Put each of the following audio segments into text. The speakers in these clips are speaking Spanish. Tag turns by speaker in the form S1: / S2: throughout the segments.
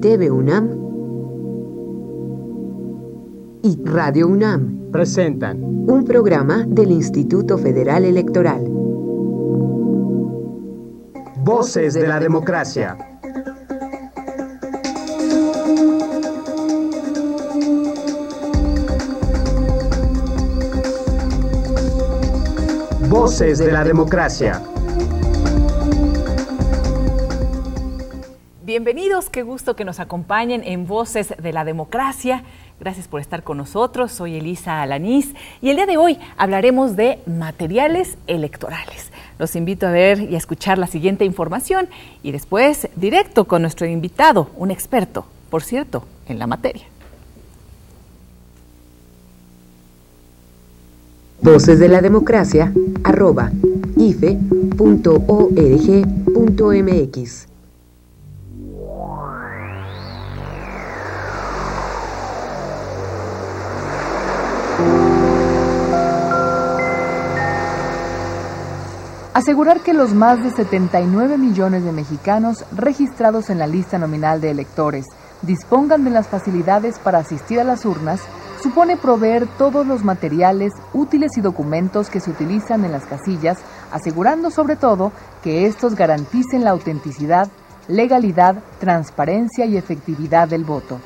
S1: TV UNAM y Radio UNAM
S2: presentan
S1: un programa del Instituto Federal Electoral.
S2: Voces de la Democracia. Voces de la Democracia.
S3: Bienvenidos, qué gusto que nos acompañen en Voces de la Democracia. Gracias por estar con nosotros. Soy Elisa Alanís y el día de hoy hablaremos de materiales electorales. Los invito a ver y a escuchar la siguiente información y después directo con nuestro invitado, un experto, por cierto, en la materia.
S1: Voces de la Democracia, arroba ife.org.mx.
S4: Asegurar que los más de 79 millones de mexicanos registrados en la lista nominal de electores dispongan de las facilidades para asistir a las urnas supone proveer todos los materiales, útiles y documentos que se utilizan en las casillas, asegurando sobre todo que estos garanticen la autenticidad, legalidad, transparencia y efectividad del voto.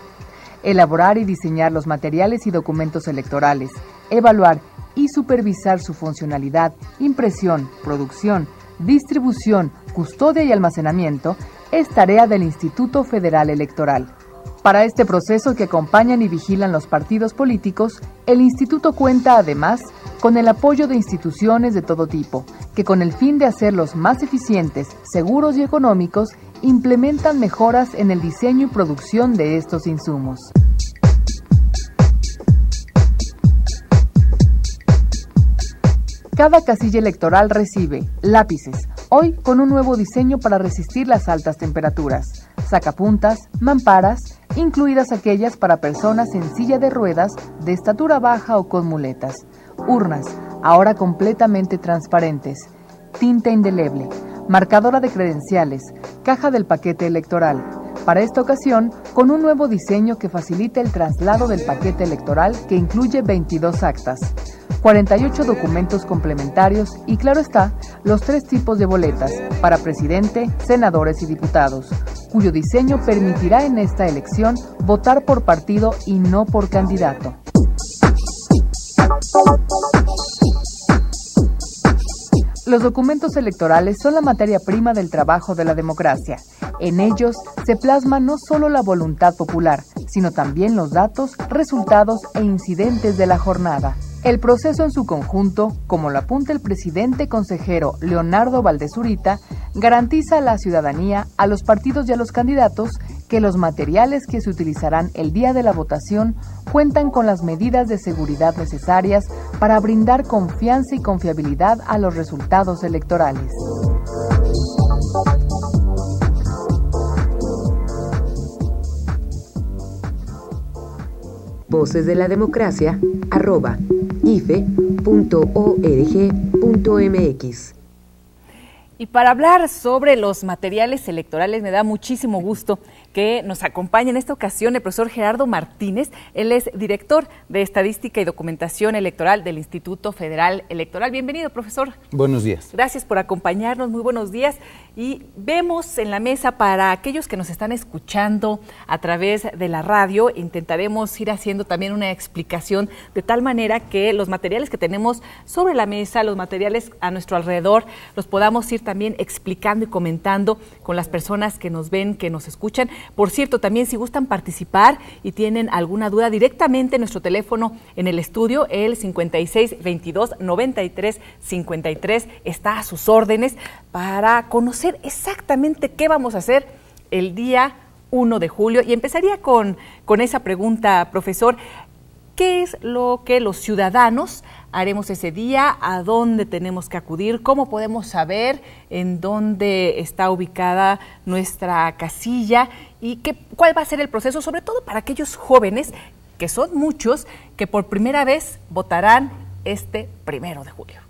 S4: Elaborar y diseñar los materiales y documentos electorales, evaluar y supervisar su funcionalidad, impresión, producción, distribución, custodia y almacenamiento es tarea del Instituto Federal Electoral. Para este proceso que acompañan y vigilan los partidos políticos, el instituto cuenta además con el apoyo de instituciones de todo tipo, que con el fin de hacerlos más eficientes, seguros y económicos, implementan mejoras en el diseño y producción de estos insumos. Cada casilla electoral recibe lápices, hoy con un nuevo diseño para resistir las altas temperaturas, sacapuntas, mamparas, incluidas aquellas para personas en silla de ruedas, de estatura baja o con muletas, urnas, ahora completamente transparentes, tinta indeleble, marcadora de credenciales, caja del paquete electoral. Para esta ocasión, con un nuevo diseño que facilita el traslado del paquete electoral que incluye 22 actas. 48 documentos complementarios y claro está, los tres tipos de boletas para presidente, senadores y diputados, cuyo diseño permitirá en esta elección votar por partido y no por candidato. Los documentos electorales son la materia prima del trabajo de la democracia. En ellos se plasma no solo la voluntad popular, sino también los datos, resultados e incidentes de la jornada. El proceso en su conjunto, como lo apunta el presidente consejero Leonardo Valdezurita, garantiza a la ciudadanía, a los partidos y a los candidatos que los materiales que se utilizarán el día de la votación cuentan con las medidas de seguridad necesarias para brindar confianza y confiabilidad a los resultados electorales.
S1: Voces de la Democracia, arroba ife.org.mx.
S3: Y para hablar sobre los materiales electorales, me da muchísimo gusto que nos acompaña en esta ocasión el profesor Gerardo Martínez. Él es director de Estadística y Documentación Electoral del Instituto Federal Electoral. Bienvenido, profesor.
S5: Buenos días.
S3: Gracias por acompañarnos. Muy buenos días. Y vemos en la mesa para aquellos que nos están escuchando a través de la radio, intentaremos ir haciendo también una explicación de tal manera que los materiales que tenemos sobre la mesa, los materiales a nuestro alrededor, los podamos ir también explicando y comentando con las personas que nos ven, que nos escuchan por cierto, también si gustan participar y tienen alguna duda, directamente nuestro teléfono en el estudio, el 56 22 93 53, está a sus órdenes para conocer exactamente qué vamos a hacer el día 1 de julio. Y empezaría con, con esa pregunta, profesor. ¿Qué es lo que los ciudadanos haremos ese día? ¿A dónde tenemos que acudir? ¿Cómo podemos saber en dónde está ubicada nuestra casilla? ¿Y qué, cuál va a ser el proceso? Sobre todo para aquellos jóvenes, que son muchos, que por primera vez votarán este primero de julio.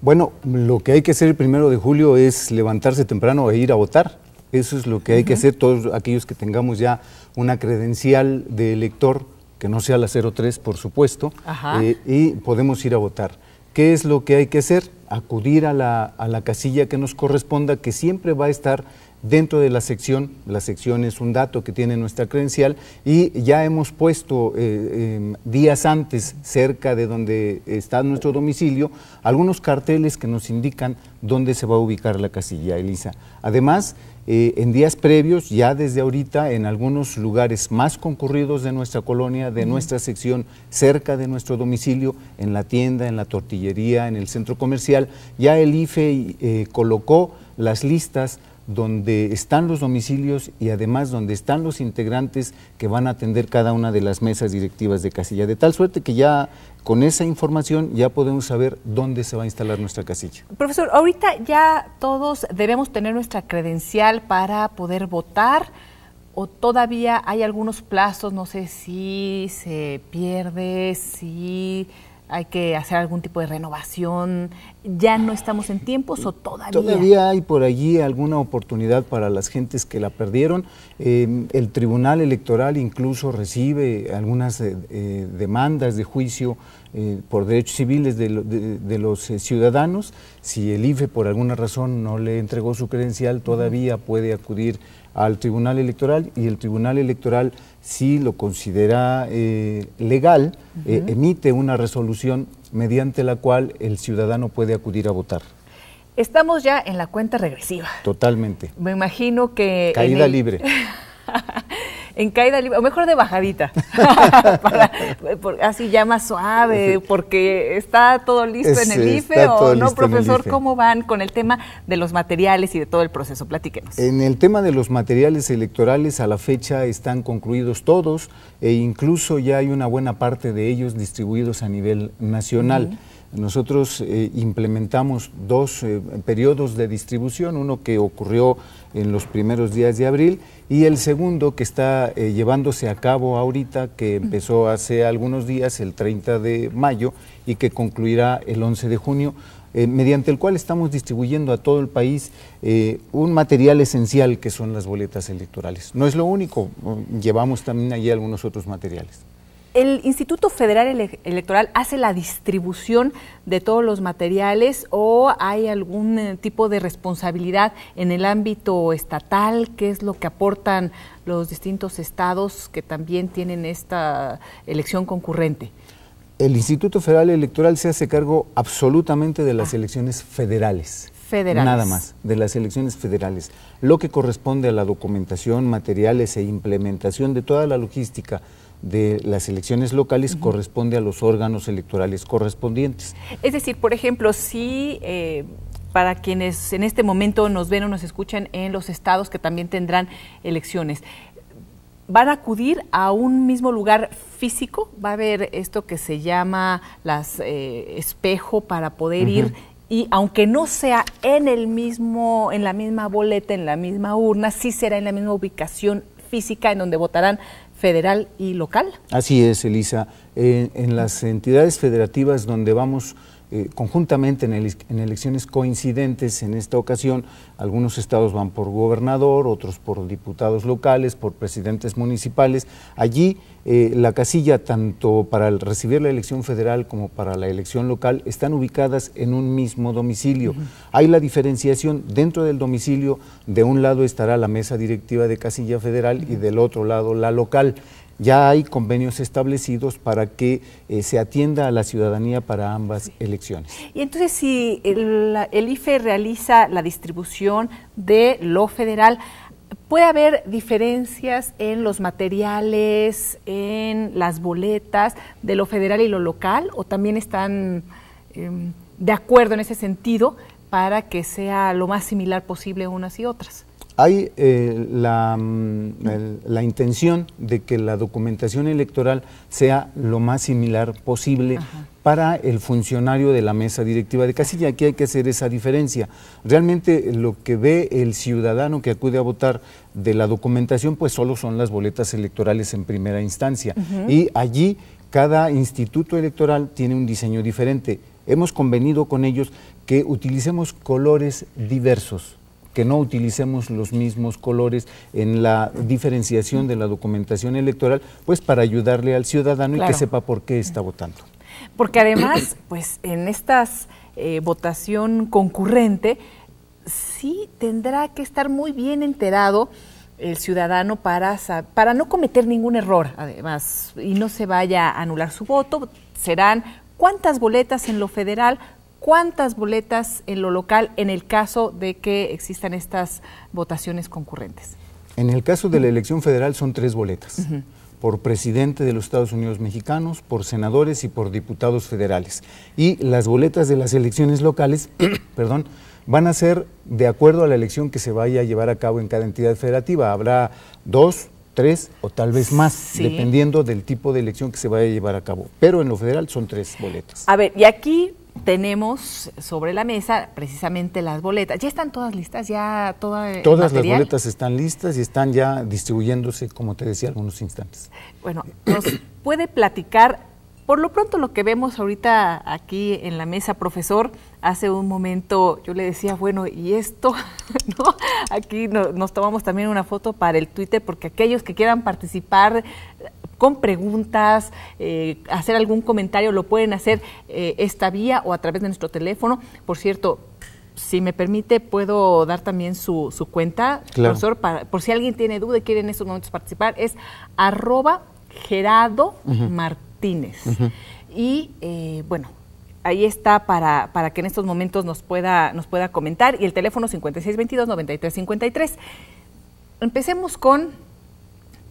S5: Bueno, lo que hay que hacer el primero de julio es levantarse temprano e ir a votar. Eso es lo que hay que hacer todos aquellos que tengamos ya una credencial de elector, que no sea la 03, por supuesto, eh, y podemos ir a votar. ¿Qué es lo que hay que hacer? Acudir a la, a la casilla que nos corresponda, que siempre va a estar dentro de la sección. La sección es un dato que tiene nuestra credencial y ya hemos puesto eh, em, días antes, cerca de donde está nuestro domicilio, algunos carteles que nos indican dónde se va a ubicar la casilla, Elisa. Además, eh, en días previos, ya desde ahorita, en algunos lugares más concurridos de nuestra colonia, de nuestra sección, cerca de nuestro domicilio, en la tienda, en la tortillería, en el centro comercial, ya el IFE eh, colocó las listas donde están los domicilios y además donde están los integrantes que van a atender cada una de las mesas directivas de casilla, de tal suerte que ya con esa información ya podemos saber dónde se va a instalar nuestra casilla.
S3: Profesor, ahorita ya todos debemos tener nuestra credencial para poder votar o todavía hay algunos plazos, no sé si se pierde, si hay que hacer algún tipo de renovación, ya no estamos en tiempos o todavía.
S5: Todavía hay por allí alguna oportunidad para las gentes que la perdieron. Eh, el Tribunal Electoral incluso recibe algunas eh, eh, demandas de juicio eh, por derechos civiles de, lo- de- los ciudadanos. Si el IFE por alguna razón no le entregó su credencial, todavía puede acudir al Tribunal Electoral y el Tribunal Electoral, si lo considera eh, legal, eh, emite una resolución mediante la cual el ciudadano puede acudir a votar.
S3: Estamos ya en la cuenta regresiva.
S5: Totalmente.
S3: Me imagino que...
S5: Caída
S3: el-
S5: libre.
S3: en caída libre, o mejor de bajadita, Para- por- así ya más suave, porque está todo listo
S5: Es,
S3: en el IFE o no, profesor. ¿cómo van con el tema de los materiales y de todo el proceso? Platíquenos.
S5: En el tema de los materiales electorales, a la fecha están concluidos todos e incluso ya hay una buena parte de ellos distribuidos a nivel nacional. Nosotros eh, implementamos dos eh, periodos de distribución, uno que ocurrió en los primeros días de abril y el segundo que está eh, llevándose a cabo ahorita, que empezó hace algunos días, el 30 de mayo, y que concluirá el 11 de junio, eh, mediante el cual estamos distribuyendo a todo el país eh, un material esencial que son las boletas electorales. No es lo único, mm, llevamos también allí algunos otros materiales.
S3: ¿El Instituto Federal Ele- Electoral hace la distribución de todos los materiales o hay algún eh, tipo de responsabilidad en el ámbito estatal? ¿Qué es lo que aportan los distintos estados que también tienen esta elección concurrente?
S5: El Instituto Federal Electoral se hace cargo absolutamente de las elecciones federales.
S3: Federales.
S5: Nada más, de las elecciones federales. Lo que corresponde a la documentación, materiales e implementación de toda la logística de las elecciones locales corresponde a los órganos electorales correspondientes.
S3: Es decir, por ejemplo, si eh, para quienes en este momento nos ven o nos escuchan en los estados que también tendrán elecciones, ¿van a acudir a un mismo lugar físico? ¿Va a haber esto que se llama las eh, espejo para poder ir? Y aunque no sea en el mismo, en la misma boleta, en la misma urna, sí será en la misma ubicación física en donde votarán federal y local.
S5: Así es, Elisa. Eh, en las entidades federativas donde vamos eh, conjuntamente en, en elecciones coincidentes, en esta ocasión, algunos estados van por gobernador, otros por diputados locales, por presidentes municipales. Allí eh, la casilla, tanto para recibir la elección federal como para la elección local, están ubicadas en un mismo domicilio. Hay la diferenciación dentro del domicilio, de un lado estará la mesa directiva de casilla federal y del otro lado la local. Ya hay convenios establecidos para que eh, se atienda a la ciudadanía para ambas elecciones.
S3: Y entonces si el, el IFE realiza la distribución de lo federal, ¿puede haber diferencias en los materiales, en las boletas de lo federal y lo local? ¿O también están em, de acuerdo en ese sentido para que sea lo más similar posible unas y otras?
S5: Hay eh, la, mm, el- la intención de que la documentación electoral sea lo más similar posible para el funcionario de la mesa directiva de casilla. Aquí hay que hacer esa diferencia. Realmente lo que ve el ciudadano que acude a votar de la documentación, pues solo son las boletas electorales en primera instancia. Y allí cada instituto electoral tiene un diseño diferente. Hemos convenido con ellos que utilicemos colores diversos, que no utilicemos los mismos colores en la diferenciación de la documentación electoral, pues para ayudarle al ciudadano y que sepa por qué está votando.
S3: Porque además, pues en estas eh, votación concurrente, sí tendrá que estar muy bien enterado el ciudadano para, para no cometer ningún error, además, y no se vaya a anular su voto. Serán cuántas boletas en lo federal, cuántas boletas en lo local en el caso de que existan estas votaciones concurrentes.
S5: En el caso de la elección federal son tres boletas, por presidente de los Estados Unidos mexicanos, por senadores y por diputados federales. Y las boletas de las elecciones locales, perdón, van a ser de acuerdo a la elección que se vaya a llevar a cabo en cada entidad federativa. Habrá dos, tres o tal vez más,
S3: Sí.
S5: dependiendo del tipo de elección que se vaya a llevar a cabo. Pero en lo federal son tres boletas.
S3: A ver, y aquí tenemos sobre la mesa precisamente las boletas. ¿Ya están todas listas? ¿Ya toda
S5: Todas las boletas están listas y están ya distribuyéndose, como te decía, algunos instantes.
S3: Bueno, nos puede platicar, por lo pronto lo que vemos ahorita aquí en la mesa, profesor, hace un momento yo le decía, bueno, ¿y esto? ¿No? Aquí no- nos tomamos también una foto para el Twitter, porque aquellos que quieran participar con preguntas, eh, hacer algún comentario, lo pueden hacer eh, esta vía o a través de nuestro teléfono. Por cierto, si me permite, puedo dar también su, su cuenta,
S5: Claro.
S3: profesor, para- por si alguien tiene duda y quiere en estos momentos participar, es arroba Gerardo Martínez. Y eh, bueno, ahí está para, para que en estos momentos nos pueda, nos pueda comentar. Y el teléfono 5622-9353. Empecemos con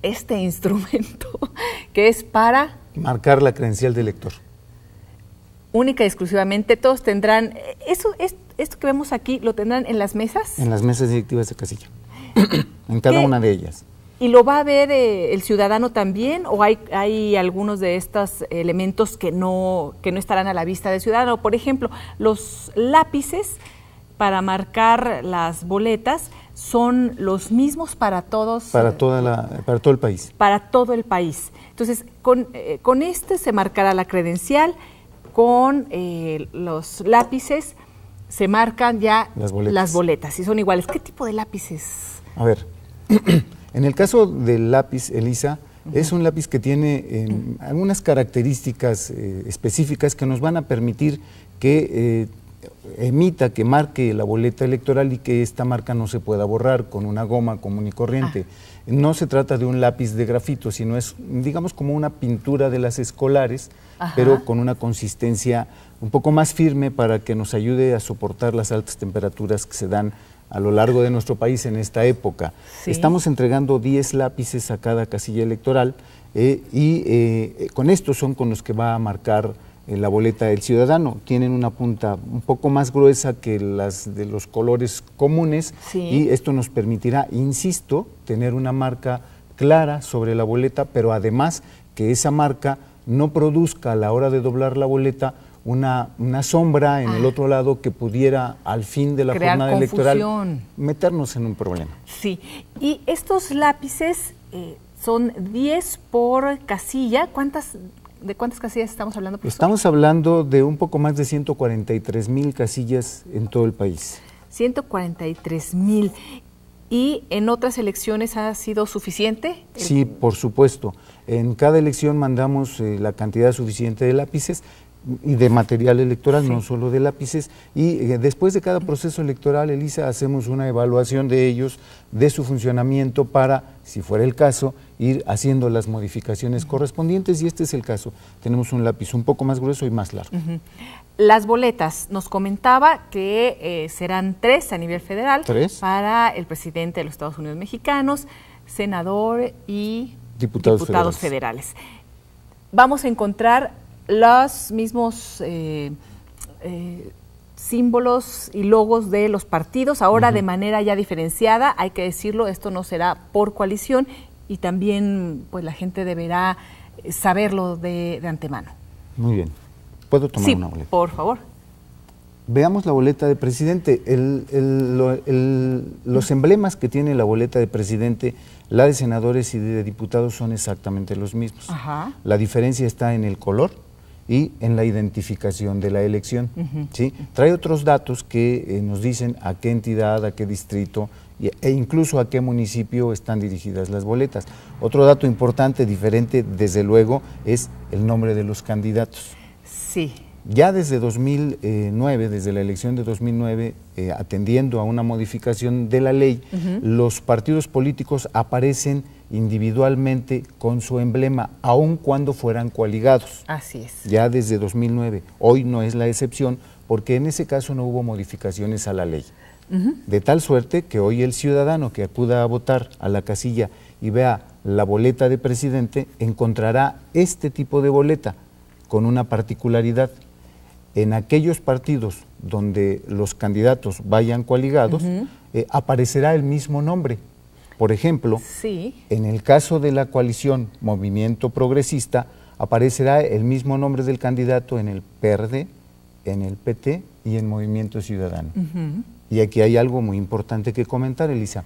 S3: este instrumento que es para
S5: Marcar la credencial de elector.
S3: única y exclusivamente, todos tendrán, eso, es, esto que vemos aquí, lo tendrán en las mesas.
S5: En las mesas directivas de casilla. en cada
S3: ¿Qué?
S5: una de ellas.
S3: ¿Y lo va a ver eh, el ciudadano también o hay, hay algunos de estos elementos que no, que no estarán a la vista del ciudadano? Por ejemplo, los lápices para marcar las boletas son los mismos para todos.
S5: Para, toda la, para todo el país.
S3: para todo el país. Entonces, con, eh, con este se marcará la credencial, con eh, los lápices se marcan ya
S5: Las boletas.
S3: las boletas y son iguales. ¿Qué tipo de lápices?
S5: A ver, en el caso del lápiz ELISA, es un lápiz que tiene eh, algunas características eh, específicas que nos van a permitir que emita, que marque la boleta electoral y que esta marca no se pueda borrar con una goma común y corriente. No se trata de un lápiz de grafito, sino es, digamos, como una pintura de las escolares,
S3: Ajá.
S5: pero con una consistencia un poco más firme para que nos ayude a soportar las altas temperaturas que se dan a lo largo de nuestro país en esta época.
S3: Sí.
S5: Estamos entregando 10 lápices a cada casilla electoral eh, y eh, con estos son con los que va a marcar eh, la boleta del ciudadano. Tienen una punta un poco más gruesa que las de los colores comunes
S3: Sí.
S5: y esto nos permitirá, insisto, tener una marca clara sobre la boleta, pero además que esa marca no produzca a la hora de doblar la boleta una, una sombra en el
S3: Ah.
S5: otro lado que pudiera al fin de la
S3: Crear
S5: jornada electoral meternos en un problema.
S3: Sí. Y estos lápices eh, son 10 por casilla. ¿Cuántas, ¿De cuántas casillas estamos hablando? profesor?
S5: Estamos hablando de un poco más de 143 mil casillas en todo el país.
S3: 143 mil. ¿Y en otras elecciones ha sido suficiente?
S5: Sí, por supuesto. En cada elección mandamos eh, la cantidad suficiente de lápices y de material electoral, no solo de lápices. Y eh, después de cada proceso electoral, Elisa, hacemos una evaluación de ellos, de su funcionamiento para, si fuera el caso, ir haciendo las modificaciones correspondientes. Y este es el caso. Tenemos un lápiz un poco más grueso y más largo.
S3: Las boletas, nos comentaba que eh, serán tres a nivel federal
S5: Tres.
S3: para el presidente de los Estados Unidos mexicanos, senador y
S5: Diputados
S3: federales. Vamos a encontrar los mismos eh, eh, símbolos y logos de los partidos, ahora de manera ya diferenciada, hay que decirlo, esto no será por coalición y también pues la gente deberá eh, saberlo de, de antemano.
S5: Muy bien. ¿Puedo tomar
S3: sí,
S5: una boleta?
S3: por favor.
S5: Veamos la boleta de presidente. El- el- lo- el- los emblemas que tiene la boleta de presidente, la de senadores y de diputados son exactamente los mismos.
S3: Ajá.
S5: La diferencia está en el color y en la identificación de la elección. ¿sí? Trae otros datos que eh, nos dicen a qué entidad, a qué distrito y- e incluso a qué municipio están dirigidas las boletas. Otro dato importante, diferente, desde luego, es el nombre de los candidatos.
S3: Sí.
S5: Ya desde 2009, desde la elección de 2009, eh, atendiendo a una modificación de la ley, los partidos políticos aparecen individualmente con su emblema, aun cuando fueran coaligados.
S3: Así es.
S5: Ya desde 2009. Hoy no es la excepción porque en ese caso no hubo modificaciones a la ley. De tal suerte que hoy el ciudadano que acuda a votar a la casilla y vea la boleta de presidente encontrará este tipo de boleta con una particularidad. En aquellos partidos donde los candidatos vayan coaligados, eh, aparecerá el mismo nombre. Por ejemplo,
S3: Sí.
S5: en el caso de la coalición Movimiento Progresista, aparecerá el mismo nombre del candidato en el PERDE, en el PT y en Movimiento Ciudadano. Y aquí hay algo muy importante que comentar, Elisa.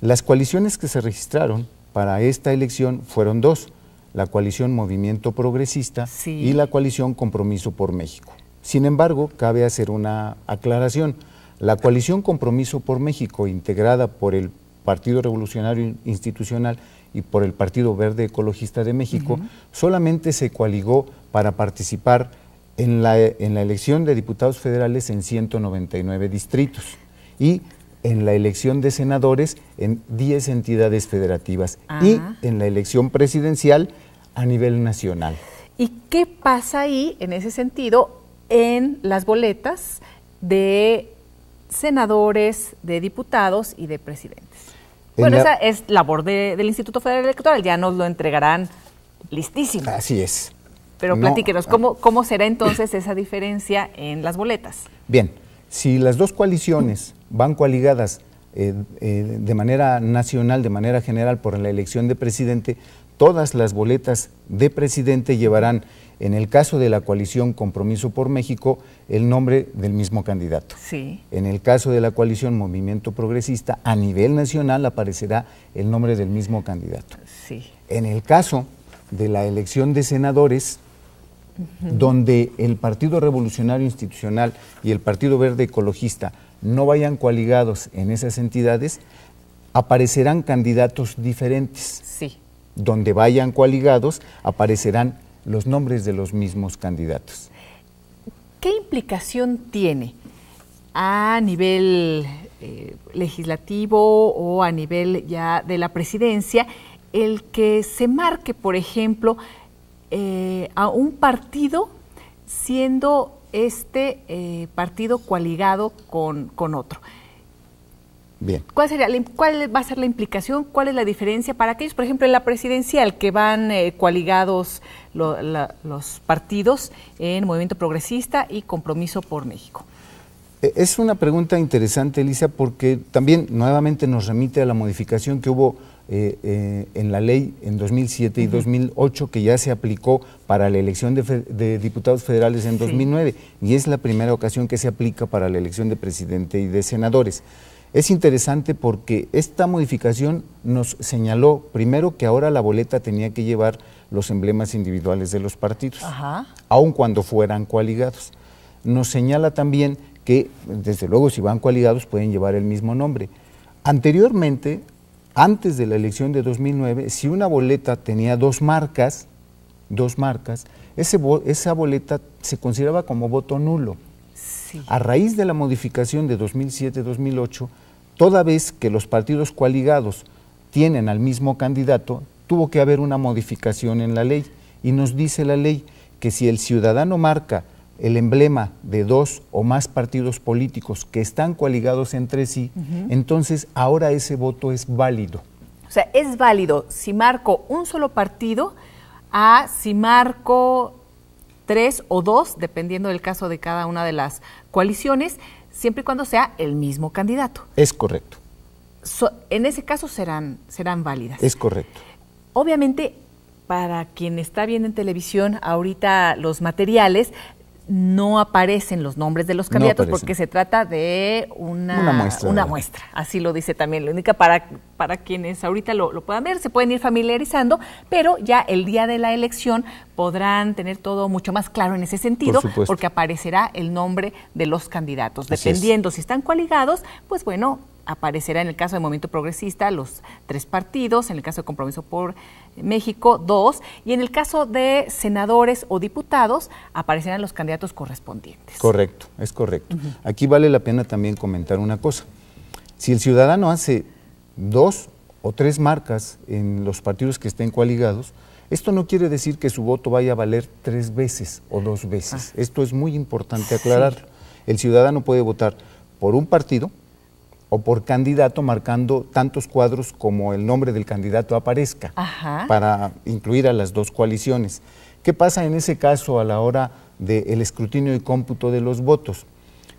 S5: Las coaliciones que se registraron para esta elección fueron dos, la coalición Movimiento Progresista
S3: Sí.
S5: y la coalición Compromiso por México. Sin embargo, cabe hacer una aclaración. La coalición Compromiso por México, integrada por el Partido Revolucionario Institucional y por el Partido Verde Ecologista de México, solamente se coaligó para participar en la, en la elección de diputados federales en 199 distritos y en la elección de senadores en 10 entidades federativas y
S3: Ah.
S5: en la elección presidencial a nivel nacional.
S3: ¿Y qué pasa ahí, en ese sentido, en las boletas de senadores, de diputados y de presidentes?
S5: En
S3: Bueno,
S5: la-
S3: esa es labor de- del Instituto Federal Electoral, ya nos lo entregarán listísimo.
S5: Así es.
S3: Pero
S5: No,
S3: platíquenos,
S5: ah.
S3: ¿cómo, ¿cómo será entonces esa diferencia en las boletas?
S5: Bien, si las dos coaliciones van coaligadas eh, eh, de manera nacional, de manera general por la elección de presidente, todas las boletas de presidente llevarán, en el caso de la coalición Compromiso por México, el nombre del mismo candidato.
S3: Sí.
S5: En el caso de la coalición Movimiento Progresista, a nivel nacional aparecerá el nombre del mismo candidato.
S3: Sí.
S5: En el caso de la elección de senadores, donde el Partido Revolucionario Institucional y el Partido Verde Ecologista no vayan coaligados en esas entidades, aparecerán candidatos diferentes.
S3: Sí.
S5: Donde vayan coaligados, aparecerán los nombres de los mismos candidatos.
S3: ¿Qué implicación tiene a nivel eh, legislativo o a nivel ya de la presidencia el que se marque, por ejemplo, eh, a un partido siendo este eh, partido coaligado con, con otro?
S5: Bien.
S3: ¿Cuál, sería ¿Cuál va a ser la implicación? ¿Cuál es la diferencia para aquellos, por ejemplo, en la presidencial, que van eh, coaligados lo- la- los partidos en Movimiento Progresista y Compromiso por México?
S5: Eh, Es una pregunta interesante, Elisa, porque también nuevamente nos remite a la modificación que hubo eh, eh, en la ley en 2007 y 2008, que ya se aplicó para la elección de, fe- de diputados federales en
S3: Sí.
S5: 2009, y es la primera ocasión que se aplica para la elección de presidente y de senadores. Es interesante porque esta modificación nos señaló primero que ahora la boleta tenía que llevar los emblemas individuales de los partidos
S3: Ajá.
S5: aun cuando fueran coaligados. Nos señala también que, desde luego, si van coaligados pueden llevar el mismo nombre. Anteriormente, antes de la elección de 2009, si una boleta tenía dos marcas, dos marcas, ese esa boleta se consideraba como voto nulo.
S3: Sí.
S5: A raíz de la modificación de 2007-2008, toda vez que los partidos coaligados tienen al mismo candidato, tuvo que haber una modificación en la ley. Y nos dice la ley que si el ciudadano marca el emblema de dos o más partidos políticos que están coaligados entre sí, entonces ahora ese voto es válido.
S3: O sea, es válido si marco un solo partido a si marco tres o dos, dependiendo del caso de cada una de las coaliciones, siempre y cuando sea el mismo candidato.
S5: Es correcto,
S3: So- en ese caso serán, serán válidas.
S5: es correcto.
S3: Obviamente, para quien está viendo en televisión ahorita los materiales, no aparecen los nombres de los candidatos porque se trata de una,
S5: Una muestra.
S3: una muestra. Así lo dice también. Lo única para, para quienes ahorita lo, lo puedan ver, se pueden ir familiarizando, pero ya el día de la elección podrán tener todo mucho más claro en ese sentido, porque aparecerá el nombre de los candidatos.
S5: Así es.
S3: Dependiendo si están coaligados, pues bueno, aparecerá en el caso de Movimiento Progresista los tres partidos, en el caso de Compromiso por México, dos, y en el caso de senadores o diputados, aparecerán los candidatos correspondientes.
S5: Correcto, es correcto. Aquí vale la pena también comentar una cosa. Si el ciudadano hace dos o tres marcas en los partidos que estén coaligados, esto no quiere decir que su voto vaya a valer tres veces o dos veces. Esto es muy importante aclararlo. El ciudadano puede votar por un partido o por candidato marcando tantos cuadros como el nombre del candidato aparezca
S3: Ajá.
S5: para incluir a las dos coaliciones. ¿Qué pasa en ese caso a la hora del escrutinio y cómputo de los votos?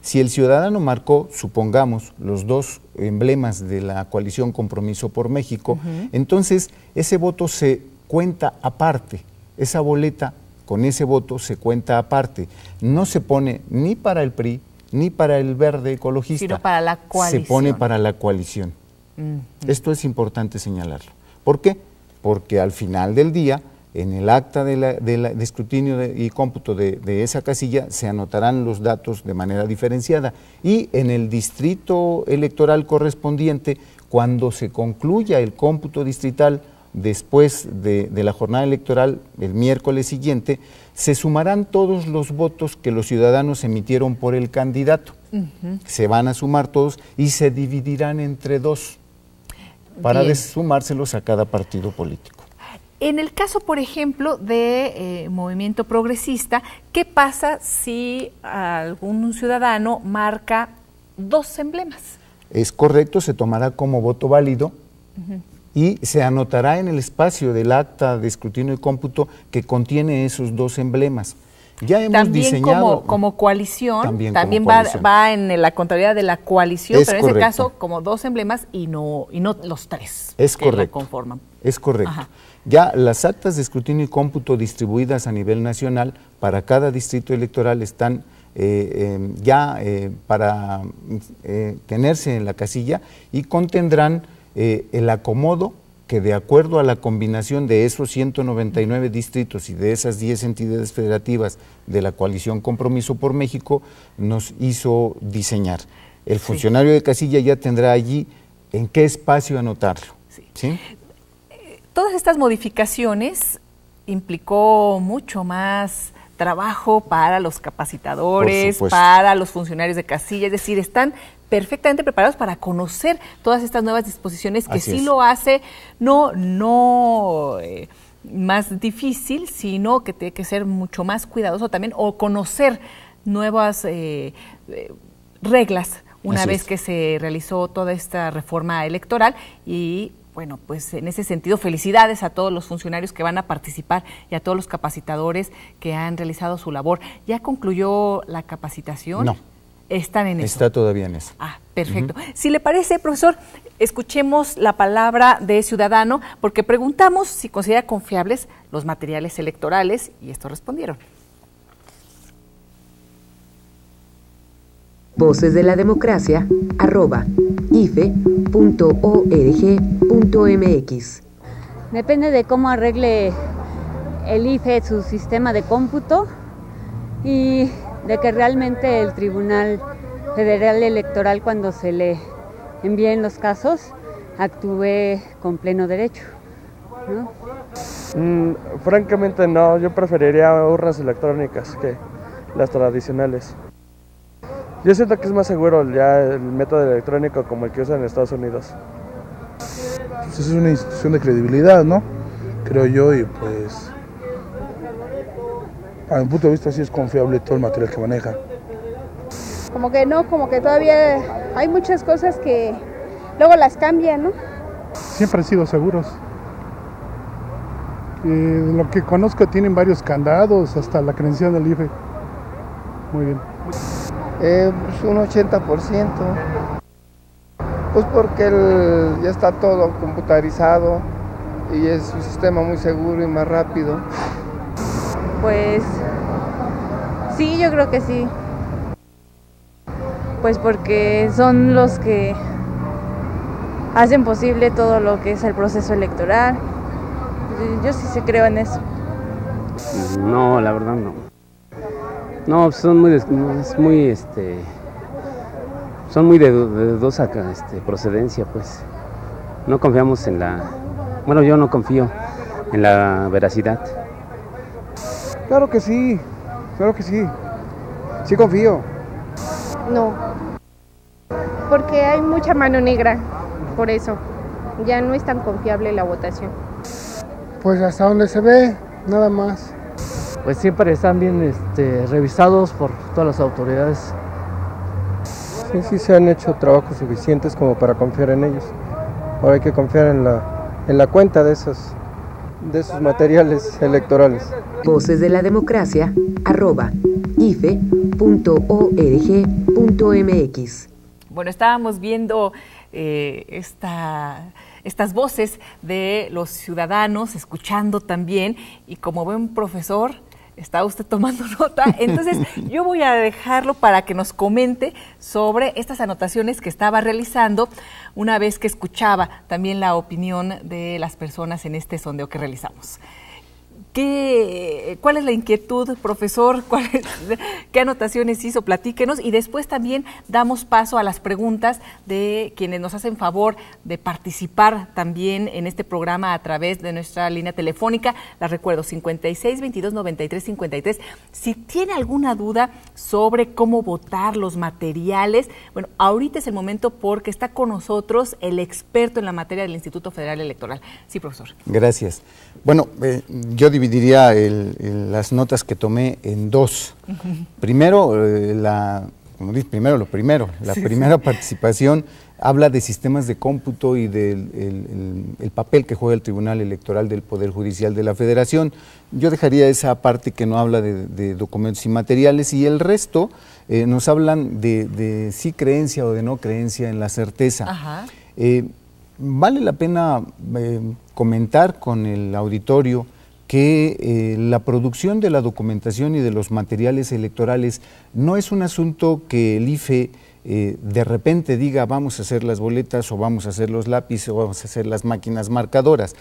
S5: Si el ciudadano marcó, supongamos, los dos emblemas de la coalición Compromiso por México, entonces ese voto se cuenta aparte, esa boleta con ese voto se cuenta aparte, no se pone ni para el PRI ni para el verde ecologista,
S3: Sino para la
S5: se
S3: coalición.
S5: pone para la coalición. Esto es importante señalarlo. ¿Por qué? Porque al final del día, en el acta de, la- de la- de escrutinio de- y cómputo de esa casilla, se anotarán los datos de manera diferenciada. Y en el distrito electoral correspondiente, cuando se concluya el cómputo distrital después de, de la jornada electoral, el miércoles siguiente, se sumarán todos los votos que los ciudadanos emitieron por el candidato. Se van a sumar todos y se dividirán entre dos para sumárselos a cada partido político.
S3: En el caso, por ejemplo, de eh, movimiento progresista, ¿qué pasa si algún ciudadano marca dos emblemas?
S5: Es correcto, se tomará como voto válido y se anotará en el espacio del acta de escrutinio y cómputo que contiene esos dos emblemas. Ya hemos
S3: También
S5: diseñado
S3: como, como coalición,
S5: También
S3: también,
S5: como
S3: va,
S5: coalición.
S3: va en la contabilidad de la coalición,
S5: Es
S3: pero en ese caso como dos emblemas y no, y no los tres
S5: Es
S3: que
S5: correcto.
S3: conforman.
S5: Es correcto.
S3: Ajá.
S5: Ya las actas de escrutinio y cómputo distribuidas a nivel nacional para cada distrito electoral están eh, eh, ya eh, para eh, tenerse en la casilla y contendrán eh, el acomodo que de acuerdo a la combinación de esos 199 distritos y de esas 10 entidades federativas de la coalición Compromiso por México nos hizo diseñar. El funcionario de casilla ya tendrá allí en qué espacio anotarlo.
S3: Sí.
S5: ¿sí?
S3: Todas estas modificaciones implicó mucho más trabajo para los capacitadores, para los funcionarios de casilla, es decir, están perfectamente preparados para conocer todas estas nuevas disposiciones que
S5: Así
S3: sí
S5: es.
S3: lo hace no no eh, más difícil, sino que tiene que ser mucho más cuidadoso también o conocer nuevas eh, eh, reglas una
S5: Así
S3: vez
S5: es.
S3: que se realizó toda esta reforma electoral y bueno, pues en ese sentido felicidades a todos los funcionarios que van a participar y a todos los capacitadores que han realizado su labor. ¿Ya concluyó la capacitación?
S5: No.
S3: Están en eso.
S5: Está todavía en eso.
S3: Ah, perfecto. Si le parece, profesor, escuchemos la palabra de ciudadano porque preguntamos si considera confiables los materiales electorales y esto respondieron.
S1: Voces de la Democracia, arroba ife.org.mx.
S6: Depende de cómo arregle el IFE su sistema de cómputo y de que realmente el Tribunal Federal Electoral cuando se le envíen los casos actúe con pleno derecho. ¿no?
S7: Mm, francamente no, yo preferiría urnas electrónicas que las tradicionales. Yo siento que es más seguro ya el método electrónico como el que usan en Estados Unidos.
S8: pues es una institución de credibilidad, ¿no? Creo yo, y pues, a mi punto de vista sí es confiable todo el material que maneja.
S9: Como que no, como que todavía hay muchas cosas que luego las cambian, ¿no?
S10: siempre han sido seguros. Eh, de lo que conozco tienen varios candados, hasta la credencial del IFE. Muy bien.
S11: Eh, pues un 80%. Pues porque el- ya está todo computarizado y es un sistema muy seguro y más rápido.
S6: Pues
S9: Sí, yo creo que sí. Pues porque son los que hacen posible todo lo que es el proceso electoral. Yo sí se creo en eso.
S12: No, la verdad no. No, pues son muy, es muy, este, son muy de, de dudosa este, procedencia, pues. No confiamos en la, bueno, yo no confío en la veracidad.
S13: Claro que sí, claro que sí. Sí confío.
S9: No, porque hay mucha mano negra, por eso. Ya no es tan confiable la votación.
S10: Pues hasta donde se ve, nada más.
S14: Pues siempre están bien este, revisados por todas las autoridades.
S15: Sí, sí se han hecho trabajos suficientes como para confiar en ellos. Ahora hay que confiar en la, en la cuenta de esos, de esos materiales electorales.
S1: Voces de la democracia, arroba, ife.org.mx.
S3: Bueno, estábamos viendo eh, esta, estas voces de los ciudadanos, escuchando también, y como buen profesor, está usted tomando nota. Entonces, yo voy a dejarlo para que nos comente sobre estas anotaciones que estaba realizando una vez que escuchaba también la opinión de las personas en este sondeo que realizamos. ¿Qué, ¿Cuál es la inquietud, profesor? ¿Qué anotaciones hizo? Platíquenos y después también damos paso a las preguntas de quienes nos hacen favor de participar también en este programa a través de nuestra línea telefónica. La recuerdo, 56 22 93 53. Si tiene alguna duda sobre cómo votar los materiales, bueno, ahorita es el momento porque está con nosotros el experto en la materia del Instituto Federal Electoral. Sí, profesor.
S5: Gracias. Bueno, eh, yo dividiría el, el, las notas que tomé en dos. Uh -huh. Primero, eh, la, como dice, primero lo primero, la sí, primera sí. participación habla de sistemas de cómputo y del el, el, papel que juega el Tribunal Electoral del Poder Judicial de la Federación. Yo dejaría esa parte que no habla de, de documentos y materiales y el resto eh, nos hablan de, de, sí creencia o de no creencia en la certeza. Eh, vale la pena eh, comentar con el auditorio que eh, la producción de la documentación y de los materiales electorales no es un asunto que el IFE eh, de repente diga vamos a hacer las boletas o vamos a hacer los lápices o vamos a hacer las máquinas marcadoras.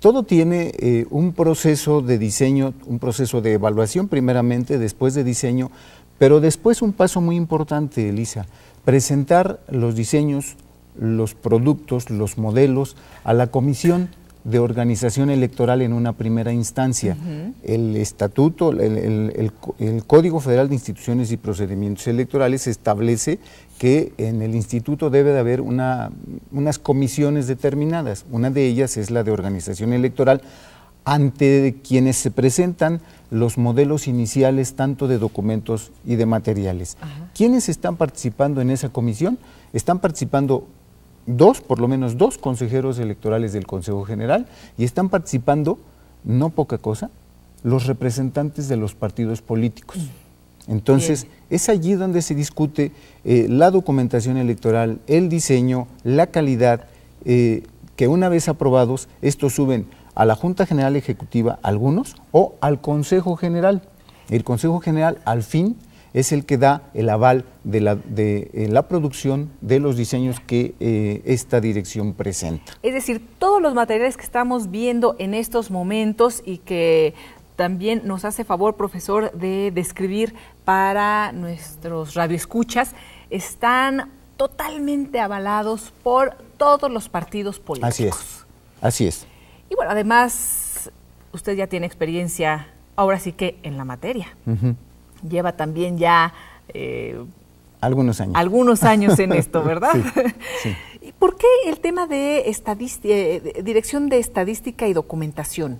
S5: Todo tiene eh, un proceso de diseño, un proceso de evaluación primeramente, después de diseño, pero después un paso muy importante, Elisa, presentar los diseños, los productos, los modelos a la comisión de organización electoral en una primera instancia. Uh -huh. El estatuto, el, el, el, el, Código Federal de Instituciones y Procedimientos Electorales establece que en el instituto debe de haber una, unas comisiones determinadas. Una de ellas es la de organización electoral ante quienes se presentan los modelos iniciales tanto de documentos y de materiales. Uh -huh. ¿Quiénes están participando en esa comisión? Están participando dos, por lo menos dos consejeros electorales del Consejo General y están participando, no poca cosa, los representantes de los partidos políticos. Entonces, Bien. es allí donde se discute eh, la documentación electoral, el diseño, la calidad, eh, que una vez aprobados, estos suben a la Junta General Ejecutiva, algunos, o al Consejo General. El Consejo General, al fin, es el que da el aval de la, de, eh, la producción de los diseños que eh, esta dirección presenta.
S3: Es decir, todos los materiales que estamos viendo en estos momentos y que también nos hace favor, profesor, de describir para nuestros radioescuchas, están totalmente avalados por todos los partidos políticos.
S5: Así es, así es.
S3: Y bueno, además, usted ya tiene experiencia, ahora sí que en la materia. Uh -huh lleva también ya
S5: eh, algunos años.
S3: Algunos años en esto, ¿verdad?
S5: sí, sí.
S3: ¿Por qué el tema de eh, Dirección de Estadística y Documentación?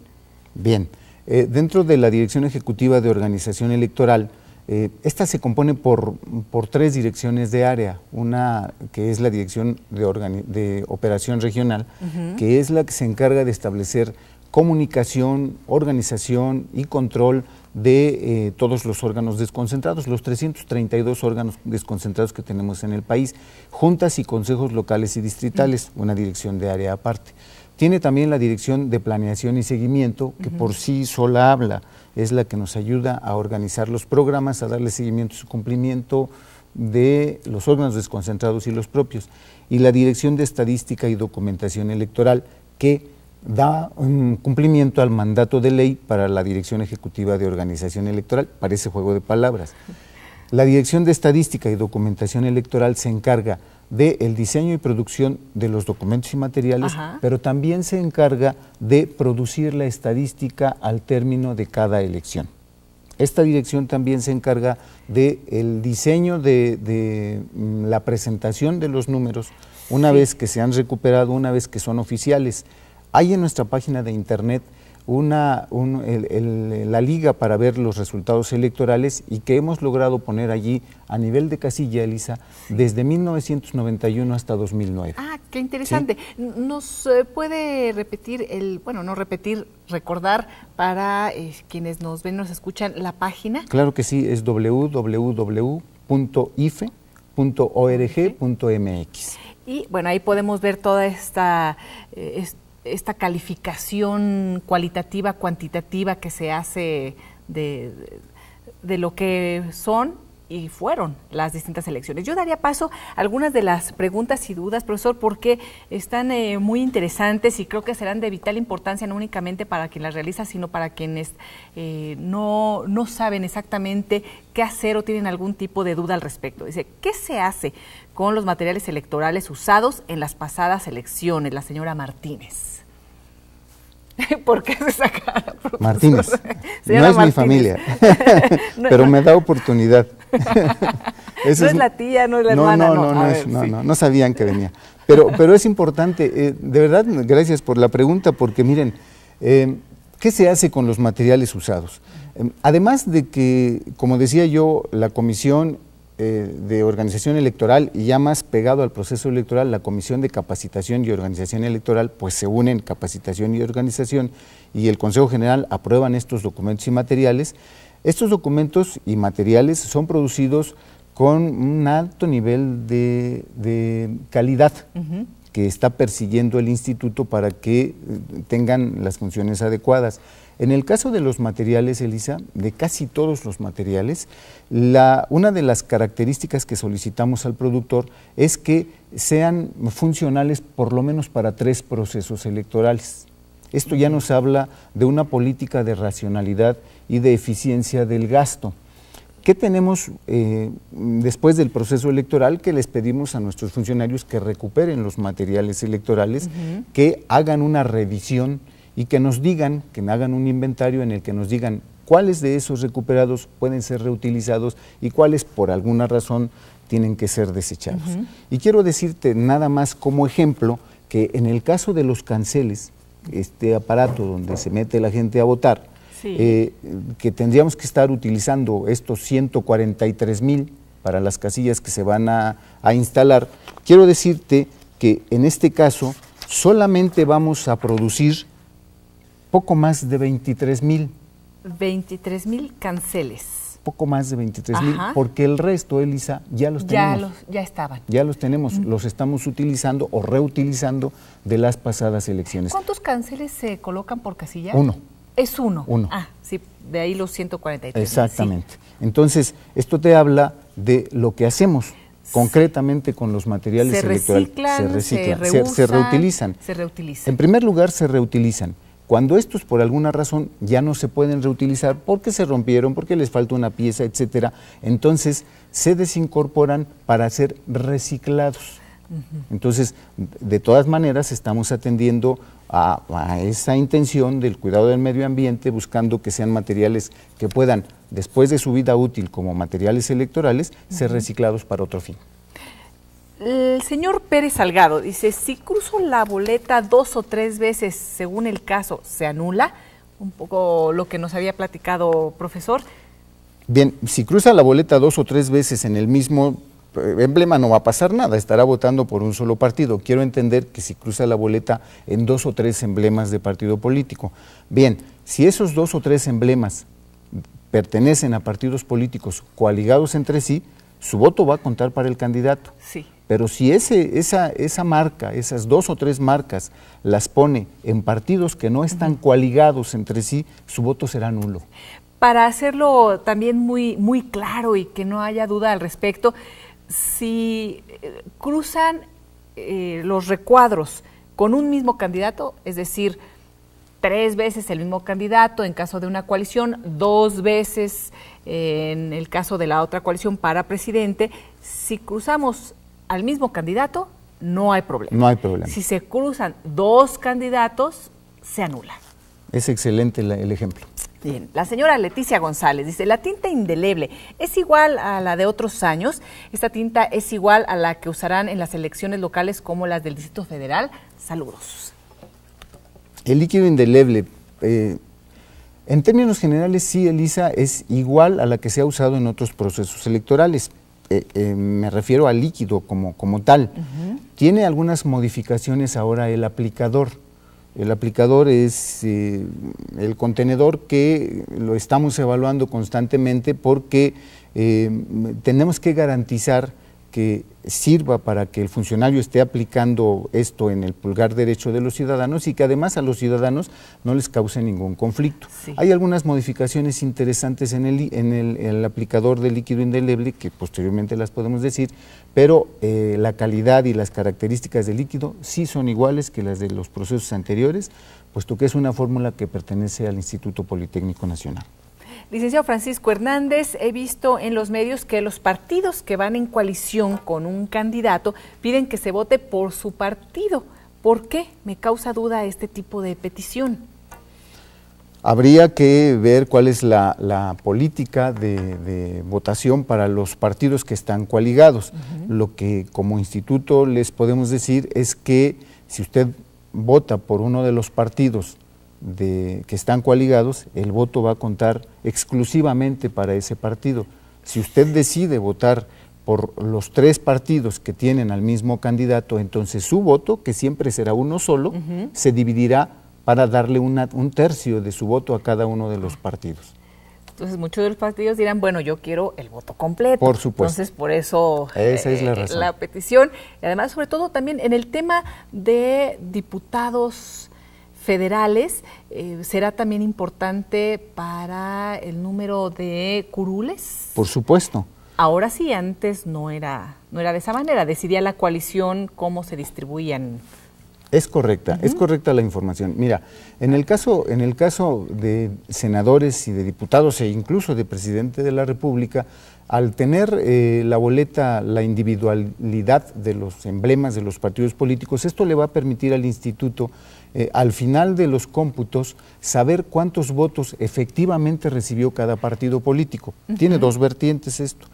S5: Bien, eh, dentro de la Dirección Ejecutiva de Organización Electoral, eh, esta se compone por, por, tres direcciones de área, una que es la Dirección de, de Operación Regional, uh -huh. que es la que se encarga de establecer comunicación, organización y control de eh, todos los órganos desconcentrados, los 332 órganos desconcentrados que tenemos en el país, juntas y consejos locales y distritales, una dirección de área aparte. Tiene también la Dirección de Planeación y Seguimiento, que por sí sola habla, es la que nos ayuda a organizar los programas, a darle seguimiento y su cumplimiento de los órganos desconcentrados y los propios. Y la Dirección de Estadística y Documentación Electoral, que da cumplimiento al mandato de ley para la Dirección Ejecutiva de Organización Electoral, parece juego de palabras. La Dirección de Estadística y Documentación Electoral se encarga del diseño y producción de los documentos y materiales,
S3: Ajá.
S5: pero también se encarga de producir la estadística al término de cada elección. Esta dirección también se encarga del diseño de, de, mm, la presentación de los números una
S3: Sí.
S5: vez que se han recuperado, una vez que son oficiales. Hay en nuestra página de internet una, un- el- el- la liga para ver los resultados electorales y que hemos logrado poner allí a nivel de casilla, Elisa, desde 1991 hasta 2009.
S3: Ah, qué interesante. ¿Nos eh, puede repetir el, bueno, no repetir, recordar para eh, quienes nos ven, nos escuchan la página?
S5: Claro que sí, es www.ife.org.mx.
S3: Y bueno, ahí podemos ver toda esta, eh, esta calificación cualitativa, cuantitativa que se hace de, de lo que son y fueron las distintas elecciones. Yo daría paso a algunas de las preguntas y dudas, profesor, porque están eh, muy interesantes y creo que serán de vital importancia no únicamente para quien las realiza, sino para quienes eh, no, no saben exactamente qué hacer o tienen algún tipo de duda al respecto. Dice, ¿qué se hace con los materiales electorales usados en las pasadas elecciones? La señora Martínez. ¿Por qué se?
S5: Martínez, no es mi familia, pero me da oportunidad. Eso
S3: No es la tía, no es la
S5: no,
S3: hermana,
S5: no,
S3: no.
S5: no, no,
S3: ver,
S5: es- no,
S3: sí.
S5: no, no sabían que venía. Pero, pero es importante, eh, de verdad, gracias por la pregunta, porque miren, eh, ¿qué se hace con los materiales usados? Eh, además de que, como decía yo, la Comisión eh, de Organización Electoral y ya más pegado al proceso electoral, la Comisión de Capacitación y Organización Electoral, pues se unen capacitación y organización y el Consejo General aprueban estos documentos y materiales. Estos documentos y materiales son producidos con un alto nivel de, de calidad que está persiguiendo el instituto para que eh, tengan las funciones adecuadas. En el caso de los materiales, Elisa, de casi todos los materiales, la- una de las características que solicitamos al productor es que sean funcionales por lo menos para tres procesos electorales. Esto ya nos habla de una política de racionalidad y de eficiencia del gasto. ¿Qué tenemos eh, después del proceso electoral? Que les pedimos a nuestros funcionarios que recuperen los materiales electorales, que hagan una revisión y que nos digan, que hagan un inventario en el que nos digan cuáles de esos recuperados pueden ser reutilizados y cuáles por alguna razón tienen que ser desechados. Y quiero decirte nada más como ejemplo que en el caso de los canceles, este aparato donde se mete la gente a votar,
S3: Sí.
S5: eh, que tendríamos que estar utilizando estos 143 mil para las casillas que se van a, a instalar, quiero decirte que en este caso solamente vamos a producir poco más de 23 mil,
S3: 23 mil canceles.
S5: poco más de 23 mil, porque el resto, Elisa, ya los
S3: Ya,
S5: tenemos.
S3: los, ya estaban.
S5: Ya los tenemos, los estamos utilizando o reutilizando de las pasadas elecciones.
S3: ¿Cuántos canceles se colocan por casilla?
S5: Uno.
S3: Es uno.
S5: Uno.
S3: Ah, sí, de ahí los 143.
S5: Exactamente. Entonces, esto te habla de lo que hacemos concretamente con los materiales
S3: Se
S5: electorales.
S3: reciclan,
S5: se reciclan, se,
S3: reusan,
S5: se reutilizan.
S3: Se reutilizan.
S5: En primer lugar, se reutilizan. Cuando estos por alguna razón ya no se pueden reutilizar porque se rompieron, porque les falta una pieza, etcétera, entonces se desincorporan para ser reciclados. Entonces, de todas maneras, estamos atendiendo a, a esa intención del cuidado del medio ambiente, buscando que sean materiales que puedan, después de su vida útil como materiales electorales, ser reciclados para otro fin.
S3: El señor Pérez Salgado dice, si cruzo la boleta dos o tres veces según el caso, ¿se anula? Un poco lo que nos había platicado, profesor.
S5: Bien, si cruza la boleta dos o tres veces en el mismo eh, emblema no va a pasar nada, estará votando por un solo partido. Quiero entender que si cruza la boleta en dos o tres emblemas de partido político. Bien, si esos dos o tres emblemas pertenecen a partidos políticos coaligados entre sí, su voto va a contar para el candidato.
S3: Sí.
S5: Pero si ese, esa, esa marca, esas dos o tres marcas, las pone en partidos que no están coaligados entre sí, su voto será nulo.
S3: Para hacerlo también muy, muy claro y que no haya duda al respecto, si eh, cruzan eh, los recuadros con un mismo candidato, es decir, tres veces el mismo candidato en caso de una coalición, dos veces en el caso de la otra coalición para presidente, si cruzamos al mismo candidato, no hay problema.
S5: No hay problema.
S3: Si se cruzan dos candidatos, se anula.
S5: Es excelente la- el ejemplo.
S3: Bien, la señora Leticia González dice, la tinta indeleble es igual a la de otros años. Esta tinta es igual a la que usarán en las elecciones locales como las del Distrito Federal. Saludos.
S5: El líquido indeleble, eh, en términos generales, sí, Elisa, es igual a la que se ha usado en otros procesos electorales. Eh, eh, me refiero al líquido como, como tal. Tiene algunas modificaciones ahora el aplicador. El aplicador es eh, el contenedor que lo estamos evaluando constantemente porque tenemos que garantizar que sirva para que el funcionario esté aplicando esto en el pulgar derecho de los ciudadanos y que además a los ciudadanos no les cause ningún conflicto. Hay algunas modificaciones interesantes en el, en el, en el aplicador de líquido indeleble que posteriormente las podemos decir, pero eh, la calidad y las características del líquido sí son iguales que las de los procesos anteriores, puesto que es una fórmula que pertenece al Instituto Politécnico Nacional.
S3: Licenciado Francisco Hernández, he visto en los medios que los partidos que van en coalición con un candidato piden que se vote por su partido. ¿Por qué? Me causa duda este tipo de petición.
S5: Habría que ver cuál es la, la política de, de votación para los partidos que están coaligados. Lo que como instituto les podemos decir es que si usted vota por uno de los partidos de, que están coaligados, el voto va a contar exclusivamente para ese partido. Si usted decide votar por los tres partidos que tienen al mismo candidato, entonces su voto, que siempre será uno solo, se dividirá para darle una- un tercio de su voto a cada uno de los partidos.
S3: Entonces muchos de los partidos dirán, bueno, yo quiero el voto completo.
S5: Por supuesto.
S3: Entonces por eso eh,
S5: Esa es la razón.
S3: la petición. Y además, sobre todo también en el tema de diputados federales, eh, será también importante para el número de curules.
S5: Por supuesto.
S3: Ahora sí, antes no era, no era de esa manera. Decidía la coalición cómo se distribuían.
S5: Es correcta, es correcta la información. Mira, en el caso, en el caso de senadores y de diputados e incluso de presidente de la República, al tener eh, la boleta, la individualidad de los emblemas de los partidos políticos, esto le va a permitir al instituto, eh, al final de los cómputos, saber cuántos votos efectivamente recibió cada partido político. Tiene dos vertientes esto.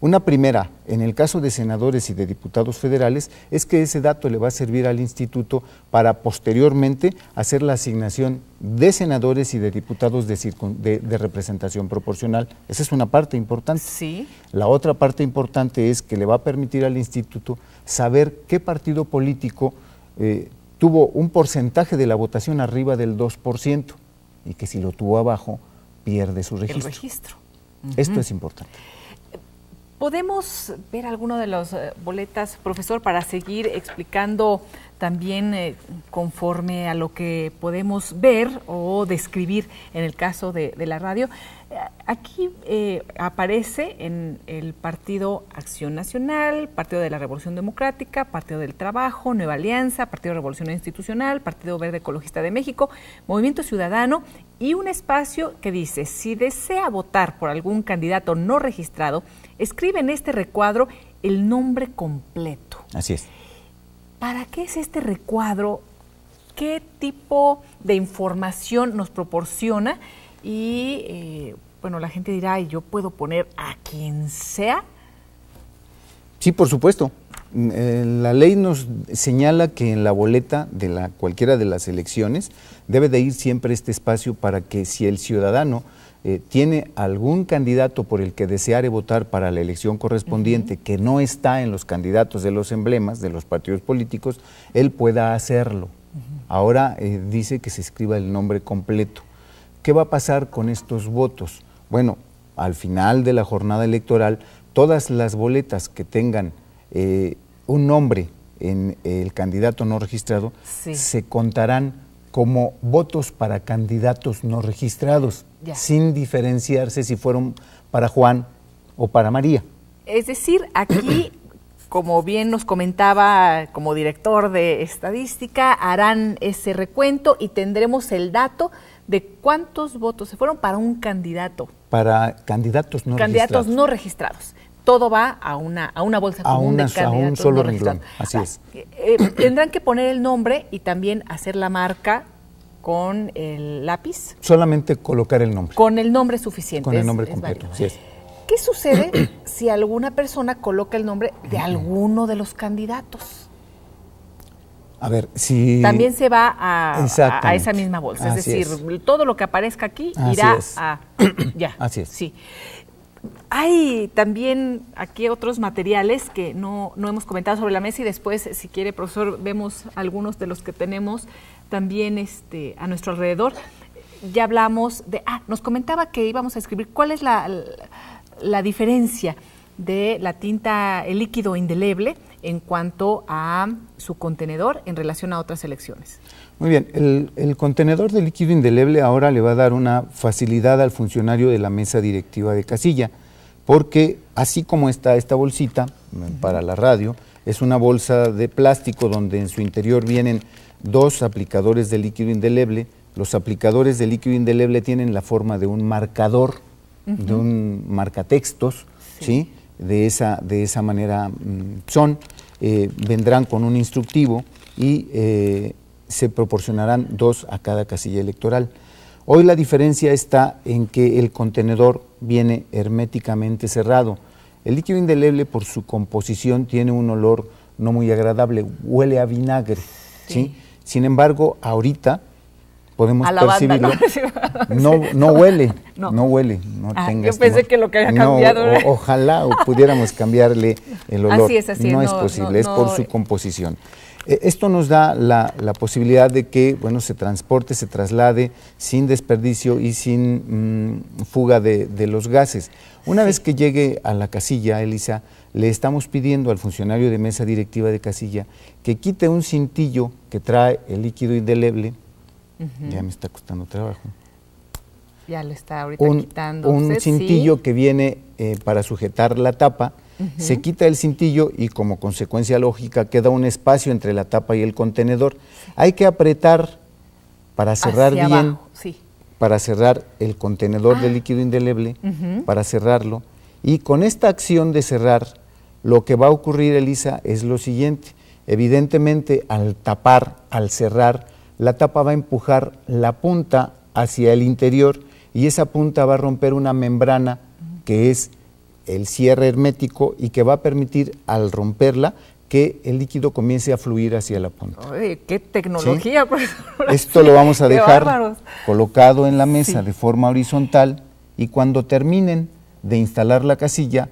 S5: Una primera, en el caso de senadores y de diputados federales, es que ese dato le va a servir al instituto para posteriormente hacer la asignación de senadores y de diputados de, de representación proporcional. Esa es una parte importante.
S3: Sí.
S5: La otra parte importante es que le va a permitir al instituto saber qué partido político eh, tuvo un porcentaje de la votación arriba del 2% y que si lo tuvo abajo pierde su registro.
S3: El registro.
S5: Esto es importante.
S3: ¿Podemos ver alguno de las eh, boletas, profesor, para seguir explicando también eh, conforme a lo que podemos ver o describir en el caso de, de la radio? Eh, Aquí eh, aparece en el Partido Acción Nacional, Partido de la Revolución Democrática, Partido del Trabajo, Nueva Alianza, Partido Revolución Institucional, Partido Verde Ecologista de México, Movimiento Ciudadano y un espacio que dice, si desea votar por algún candidato no registrado, escribe en este recuadro el nombre completo.
S5: Así es.
S3: ¿Para qué es este recuadro? ¿Qué tipo de información nos proporciona? Y eh, bueno, la gente dirá, "Ay, yo puedo poner a quien sea.
S5: Sí, por supuesto. Mm, eh, La ley nos señala que en la boleta de la, cualquiera de las elecciones debe de ir siempre este espacio para que si el ciudadano eh, tiene algún candidato por el que deseare votar para la elección correspondiente que no está en los candidatos de los emblemas de los partidos políticos, él pueda hacerlo. Ahora eh, dice que se escriba el nombre completo. ¿Qué va a pasar con estos votos? Bueno, al final de la jornada electoral todas las boletas que tengan eh, un nombre en el candidato no registrado
S3: Sí.
S5: se contarán como votos para candidatos no registrados,
S3: Ya.
S5: sin diferenciarse si fueron para Juan o para María.
S3: Es decir, aquí, como bien nos comentaba como director de estadística, harán ese recuento y tendremos el dato de cuántos votos se fueron para un candidato,
S5: Para candidatos no
S3: candidatos
S5: registrados.
S3: no registrados. Todo va a una, a una bolsa
S5: A
S3: común
S5: una-
S3: de
S5: a un solo
S3: no
S5: renglón, así es.
S3: Eh, tendrán que poner el nombre y también hacer la marca con el lápiz,
S5: Solamente colocar el nombre,
S3: con el nombre suficiente.
S5: con el
S3: es-
S5: nombre
S3: es
S5: completo.
S3: válido.
S5: así es.
S3: ¿Qué sucede si alguna persona coloca el nombre de alguno de los candidatos?
S5: A ver, si...
S3: También se va a, esa misma bolsa. Es
S5: Así
S3: decir, todo lo que aparezca aquí irá
S5: es.
S3: a... ya.
S5: Así es.
S3: Sí. Hay también aquí otros materiales que no, no hemos comentado sobre la mesa y después, si quiere, profesor, vemos algunos de los que tenemos también este, a nuestro alrededor. Ya hablamos de... Ah, nos comentaba que íbamos a escribir cuál es la, la diferencia de la tinta el líquido indeleble en cuanto a su contenedor en relación a otras elecciones.
S5: Muy bien, el, el contenedor de líquido indeleble ahora le va a dar una facilidad al funcionario de la mesa directiva de casilla, porque así como está esta bolsita mm, para la radio, es una bolsa de plástico donde en su interior vienen dos aplicadores de líquido indeleble. Los aplicadores de líquido indeleble tienen la forma de un marcador, de un marcatextos, ¿sí? De esa, de esa manera mm, son, eh, vendrán con un instructivo y eh, se proporcionarán dos a cada casilla electoral. Hoy la diferencia está en que el contenedor viene herméticamente cerrado. El líquido indeleble por su composición tiene un olor no muy agradable, huele a vinagre, ¿sí? Sin embargo, ahorita podemos
S3: A
S5: percibirlo.
S3: ¿no?
S5: No, no huele,
S3: No.
S5: no, huele. No
S3: Ah, yo pensé que lo que había cambiado
S5: o- ojalá o pudiéramos cambiarle el olor.
S3: Así es, así es,
S5: no es posible, es por su composición. Eh, Esto nos da la, la posibilidad de que bueno, se transporte, se traslade sin desperdicio y sin mm, fuga de, de los gases. Una vez que llegue a la casilla, Elisa, le estamos pidiendo al funcionario de mesa directiva de casilla que quite un cintillo que trae el líquido indeleble. Ya me está costando trabajo
S3: Ya lo está ahorita
S5: un,
S3: quitando.
S5: un
S3: usted,
S5: cintillo
S3: sí.
S5: que viene eh, para sujetar la tapa, Se quita el cintillo y como consecuencia lógica queda un espacio entre la tapa y el contenedor. Hay que apretar para cerrar
S3: Hacia
S5: bien,
S3: abajo, sí.
S5: para cerrar el contenedor de
S3: Ah.
S5: líquido indeleble, para cerrarlo. Y con esta acción de cerrar, lo que va a ocurrir, Elisa, es lo siguiente. Evidentemente, al tapar, al cerrar, la tapa va a empujar la punta hacia el interior y esa punta va a romper una membrana que es el cierre hermético y que va a permitir, al romperla, que el líquido comience a fluir hacia la punta.
S3: Oye, qué tecnología, profesor.
S5: Esto lo vamos a dejar colocado en la mesa
S3: Sí.
S5: de forma horizontal y cuando terminen de instalar la casilla,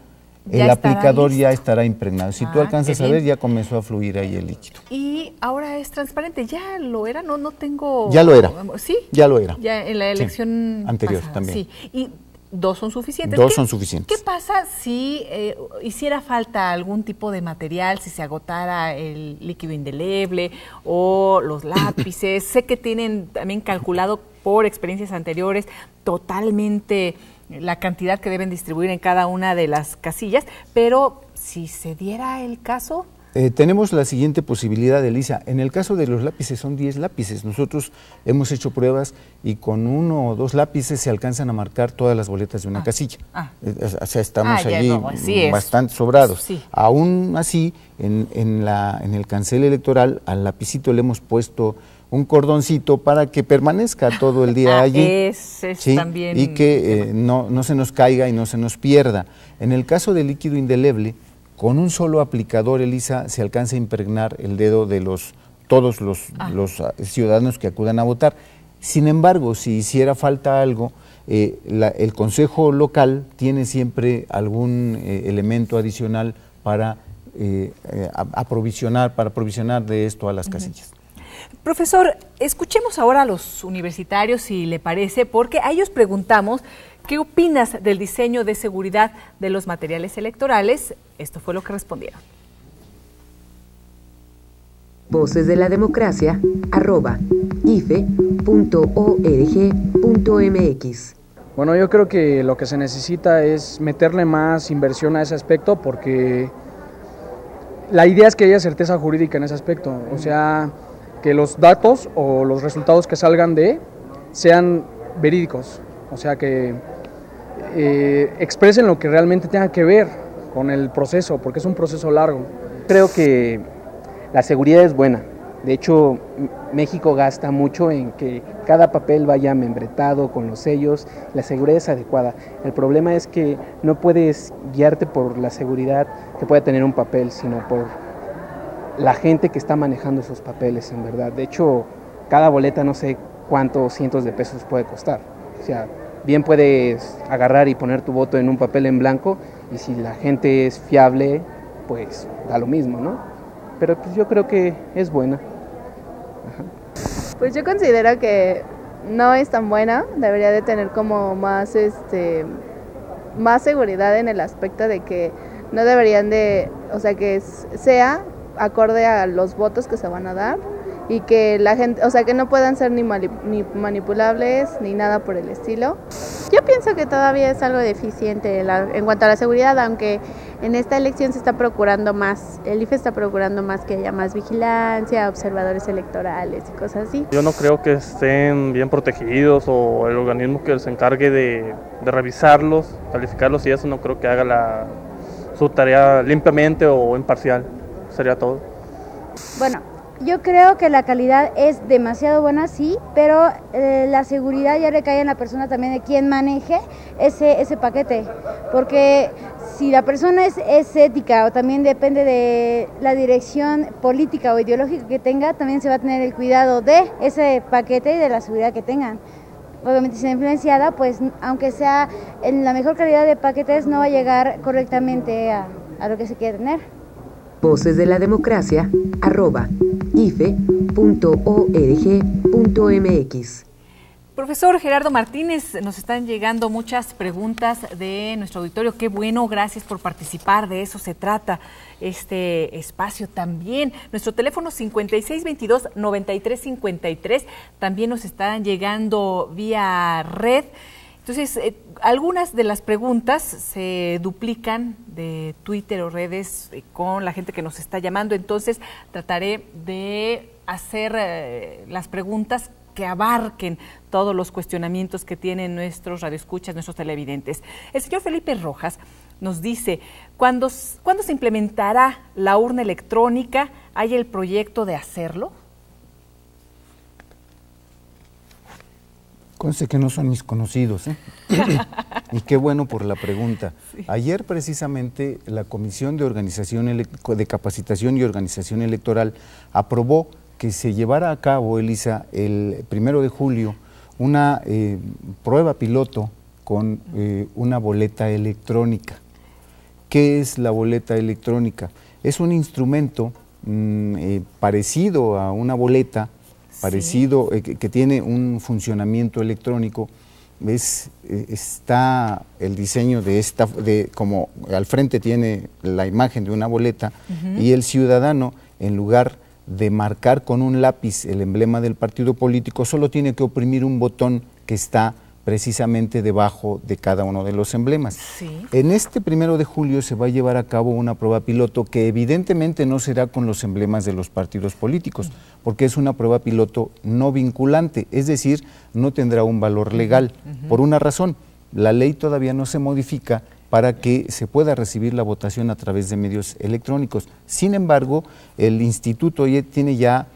S3: Ya
S5: el aplicador ya estará impregnado. Si tú
S3: Ah,
S5: alcanzas a ver, ya comenzó a fluir ahí el líquido.
S3: Y ahora es transparente. Ya lo era, no, no tengo.
S5: Ya lo era.
S3: Sí.
S5: Ya lo era.
S3: Ya en la
S5: Sí.
S3: elección
S5: Anterior
S3: pasada,
S5: también.
S3: Sí. Y dos son suficientes.
S5: Dos
S3: ¿Qué-
S5: son suficientes.
S3: ¿Qué pasa si eh, hiciera falta algún tipo de material, si se agotara el líquido indeleble o los lápices? sé que tienen también calculado por experiencias anteriores totalmente la cantidad que deben distribuir en cada una de las casillas, pero si se diera el caso,
S5: Eh, tenemos la siguiente posibilidad, Elisa. En el caso de los lápices, son 10 lápices. Nosotros hemos hecho pruebas y con uno o dos lápices se alcanzan a marcar todas las boletas de una
S3: Ah,
S5: casilla.
S3: ah.
S5: Eh, eh, O sea, estamos
S3: Ah,
S5: allí
S3: no, así es.
S5: bastante sobrados.
S3: Sí.
S5: Aún así, en, en la, en el cancel electoral, al lapicito le hemos puesto un cordoncito para que permanezca todo el día
S3: Ah,
S5: allí.
S3: es también
S5: Y que eh, no, no se nos caiga y no se nos pierda. En el caso del líquido indeleble, con un solo aplicador, Elisa, se alcanza a impregnar el dedo de los todos los,
S3: Ah.
S5: los ah, ciudadanos que acudan a votar. Sin embargo, si hiciera falta algo, eh, la- el Consejo local tiene siempre algún eh, elemento adicional para eh, aprovisionar, para aprovisionar de esto a las casillas.
S3: Profesor, escuchemos ahora a los universitarios, si le parece, porque a ellos preguntamos ¿Qué opinas del diseño de seguridad de los materiales electorales? Esto fue lo que respondieron.
S1: Voces de la Democracia, arroba, ife.org.mx.
S16: Bueno, yo creo que lo que se necesita es meterle más inversión a ese aspecto porque la idea es que haya certeza jurídica en ese aspecto, o sea, que los datos o los resultados que salgan de sean verídicos, o sea, que eh, expresen lo que realmente tenga que ver con el proceso, porque es un proceso largo.
S17: Creo que la seguridad es buena. De hecho, México gasta mucho en que cada papel vaya membretado con los sellos, la seguridad es adecuada. El problema es que no puedes guiarte por la seguridad que pueda tener un papel, sino por la gente que está manejando esos papeles, en verdad. De hecho, cada boleta no sé cuántos cientos de pesos puede costar. O sea, bien puedes agarrar y poner tu voto en un papel en blanco y si la gente es fiable, pues da lo mismo, ¿no? pero pues yo creo que es buena.
S9: Pues yo considero que no es tan buena, debería de tener como más este más seguridad en el aspecto de que no deberían de, o sea, que sea acorde a los votos que se van a dar y que la gente, o sea, que no puedan ser ni, ni manipulables ni nada por el estilo.
S18: Yo pienso que todavía es algo deficiente en cuanto a la seguridad, aunque en esta elección se está procurando más, el IFE está procurando más que haya más vigilancia, observadores electorales y cosas así.
S7: Yo no creo que estén bien protegidos o el organismo que se encargue de, de revisarlos, calificarlos y eso no creo que haga la, su tarea limpiamente o imparcial. Sería todo.
S19: Bueno, yo creo que la calidad es demasiado buena, sí, pero eh, la seguridad ya recae en la persona también de quien maneje ese, ese paquete. Porque si la persona es, es, ética o también depende de la dirección política o ideológica que tenga, también se va a tener el cuidado de ese paquete y de la seguridad que tengan. Obviamente, si está influenciada, pues aunque sea en la mejor calidad de paquetes, no va a llegar correctamente a, a lo que se quiere tener.
S1: Voces de la Democracia, arroba ife.org.mx.
S3: Profesor Gerardo Martínez, nos están llegando muchas preguntas de nuestro auditorio. Qué bueno, gracias por participar. De eso se trata este espacio también. Nuestro teléfono 5622-9353. También nos están llegando vía red. Entonces, eh, algunas de las preguntas se duplican de Twitter o redes eh, con la gente que nos está llamando, entonces trataré de hacer eh, las preguntas que abarquen todos los cuestionamientos que tienen nuestros radioescuchas, nuestros televidentes. El señor Felipe Rojas nos dice, ¿cuándo, ¿cuándo se implementará la urna electrónica? ¿Hay el proyecto de hacerlo?
S5: Conste que no son mis conocidos, ¿eh? y qué bueno por la pregunta. Ayer precisamente la Comisión de Organización de Capacitación y Organización Electoral aprobó que se llevara a cabo, Elisa, el primero de julio, una eh, prueba piloto con eh, una boleta electrónica. ¿Qué es la boleta electrónica? Es un instrumento mm, parecido a una boleta, parecido, eh, que, tiene un funcionamiento electrónico, es, eh, está el diseño de esta, de, como al frente tiene la imagen de una boleta y el ciudadano, en lugar de marcar con un lápiz el emblema del partido político, solo tiene que oprimir un botón que está precisamente debajo de cada uno de los emblemas. En este primero de julio se va a llevar a cabo una prueba piloto que evidentemente no será con los emblemas de los partidos políticos, porque es una prueba piloto no vinculante, es decir, no tendrá un valor legal. Por una razón, la ley todavía no se modifica para que se pueda recibir la votación a través de medios electrónicos. Sin embargo, el instituto tiene ya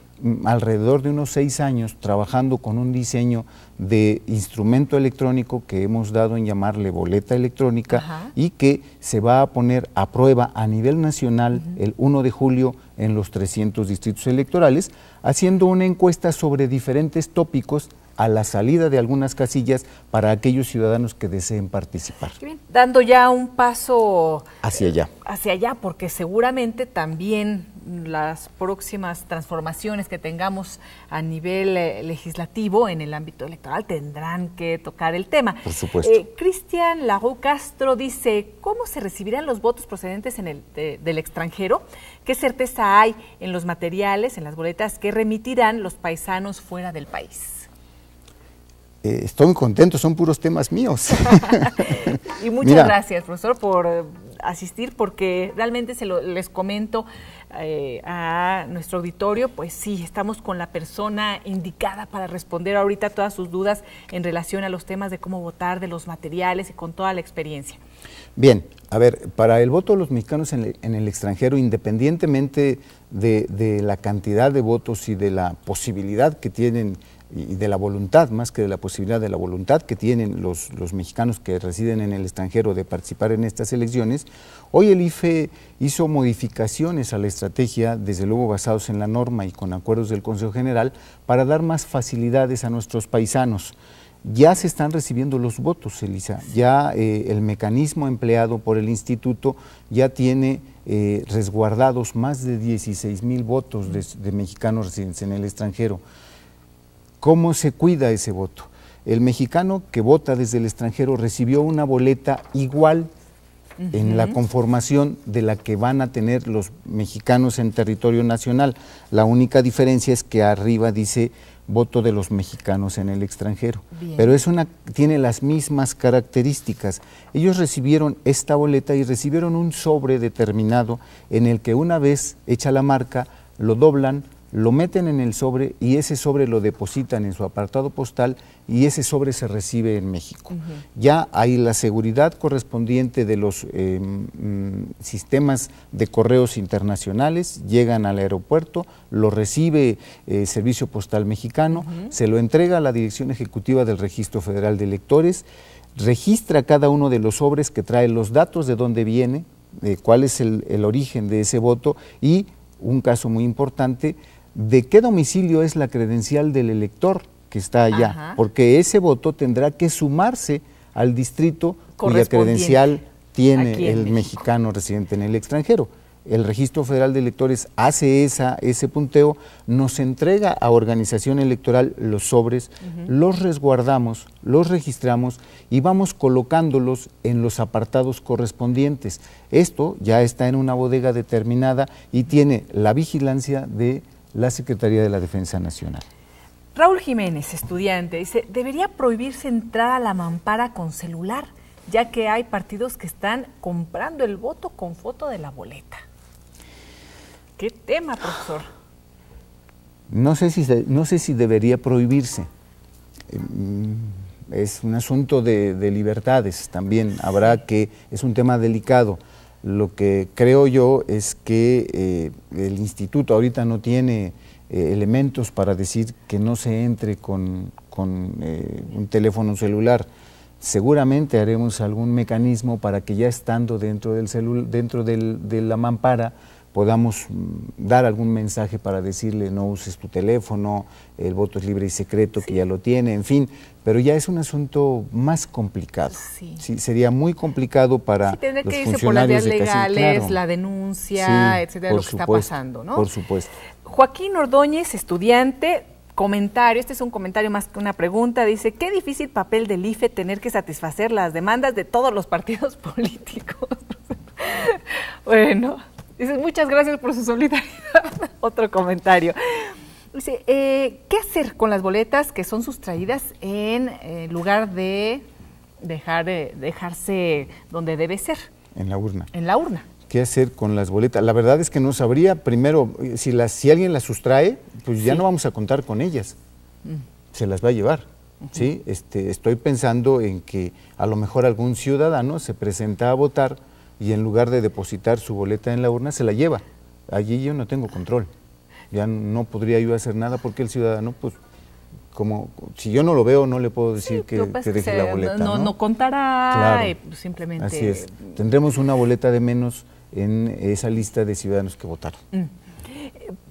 S5: alrededor de unos seis años trabajando con un diseño de instrumento electrónico que hemos dado en llamarle boleta electrónica y que se va a poner a prueba a nivel nacional el 1 de julio en los 300 distritos electorales, haciendo una encuesta sobre diferentes tópicos a la salida de algunas casillas para aquellos ciudadanos que deseen participar.
S3: Bien, dando ya un paso
S5: hacia allá.
S3: Hacia allá, porque seguramente también las próximas transformaciones que tengamos a nivel eh, legislativo en el ámbito electoral tendrán que tocar el tema.
S5: Por supuesto.
S3: Eh, Cristian Larue Castro dice, ¿cómo se recibirán los votos procedentes en el, de- del extranjero? ¿Qué certeza hay en los materiales, en las boletas que remitirán los paisanos fuera del país?
S5: Eh, estoy muy contento, son puros temas míos.
S3: Y muchas
S5: Mira.
S3: gracias, profesor, por eh, asistir, porque realmente se lo, les comento eh, a nuestro auditorio, pues sí, estamos con la persona indicada para responder ahorita todas sus dudas en relación a los temas de cómo votar, de los materiales y con toda la experiencia.
S5: Bien, a ver, para el voto de los mexicanos en, el- en el extranjero, independientemente de, de la cantidad de votos y de la posibilidad que tienen y de la voluntad, más que de la posibilidad de la voluntad que tienen los, mexicanos que residen en el extranjero de participar en estas elecciones, hoy el IFE hizo modificaciones a la estrategia, desde luego basados en la norma y con acuerdos del Consejo General, para dar más facilidades a nuestros paisanos. Ya se están recibiendo los votos, Elisa. Ya eh, el mecanismo empleado por el instituto ya tiene eh, resguardados más de 16 mil votos de mexicanos residentes en el extranjero. ¿Cómo se cuida ese voto? El mexicano que vota desde el extranjero recibió una boleta igual en la conformación de la que van a tener los mexicanos en territorio nacional. La única diferencia es que arriba dice voto de los mexicanos en el extranjero.
S20: Bien.
S5: Pero es una, tiene las mismas características. Ellos recibieron esta boleta y recibieron un sobre determinado en el que una vez hecha la marca, lo doblan, lo meten en el sobre y ese sobre lo depositan en su apartado postal y ese sobre se recibe en México. Ya hay la seguridad correspondiente de los eh, mm, sistemas de correos internacionales, llegan al aeropuerto, lo recibe eh, Servicio Postal Mexicano, se lo entrega a la Dirección Ejecutiva del Registro Federal de Electores, registra cada uno de los sobres que trae los datos de dónde viene, de cuál es el, el origen de ese voto y, un caso muy importante, de qué domicilio es la credencial del elector que está allá,
S20: Ajá.
S5: porque ese voto tendrá que sumarse al distrito cuya credencial tiene el
S20: México.
S5: mexicano residente en el extranjero. El Registro Federal de Electores hace esa, ese punteo, nos entrega a organización electoral los sobres, los resguardamos, los registramos y vamos colocándolos en los apartados correspondientes. Esto ya está en una bodega determinada y tiene la vigilancia de la Secretaría de la Defensa Nacional.
S3: Raúl Jiménez, estudiante, dice, debería prohibirse entrar a la mampara con celular, ya que hay partidos que están comprando el voto con foto de la boleta. ¿Qué tema, profesor?
S5: No sé si, no sé si debería prohibirse. Mm, Es un asunto de, de libertades también. Habrá que, es un tema delicado. Lo que creo yo es que eh, el instituto ahorita no tiene eh, elementos para decir que no se entre con, con, eh, un teléfono celular. Seguramente haremos algún mecanismo para que ya estando dentro, del celu- dentro del- de la mampara podamos mm, dar algún mensaje para decirle no uses tu teléfono, el voto es libre y secreto, que ya lo tiene, en fin, pero ya es un asunto más complicado. Sí, sería muy complicado para
S3: Tendrá
S5: los
S3: que irse por las vías legales,
S5: claro.
S3: la denuncia,
S5: Sí,
S3: etcétera, lo que está pasando, ¿no?
S5: Por supuesto.
S3: Joaquín Ordóñez, estudiante, comentario, este es un comentario más que una pregunta, dice, qué difícil papel del IFE tener que satisfacer las demandas de todos los partidos políticos. bueno, dice, muchas gracias por su solidaridad. Otro comentario. Dice, eh, ¿qué hacer con las boletas que son sustraídas en eh, lugar de dejar, eh, dejarse donde debe ser,
S5: En la urna.
S3: en la urna?
S5: ¿Qué hacer con las boletas? La verdad es que no sabría. Primero, eh, si, las, si alguien las sustrae, pues ya no vamos a contar con ellas. Se las va a llevar. ¿sí? este, estoy pensando en que a lo mejor algún ciudadano se presenta a votar y en lugar de depositar su boleta en la urna, se la lleva. Allí yo no tengo control. Ya no podría yo hacer nada porque el ciudadano, pues, como si yo no lo veo, no le puedo decir que, deje la boleta.
S3: no,
S5: ¿no?
S3: no contará,
S5: Claro.
S3: y pues simplemente...
S5: Así es. Tendremos una boleta de menos en esa lista de ciudadanos que votaron.
S3: Mm.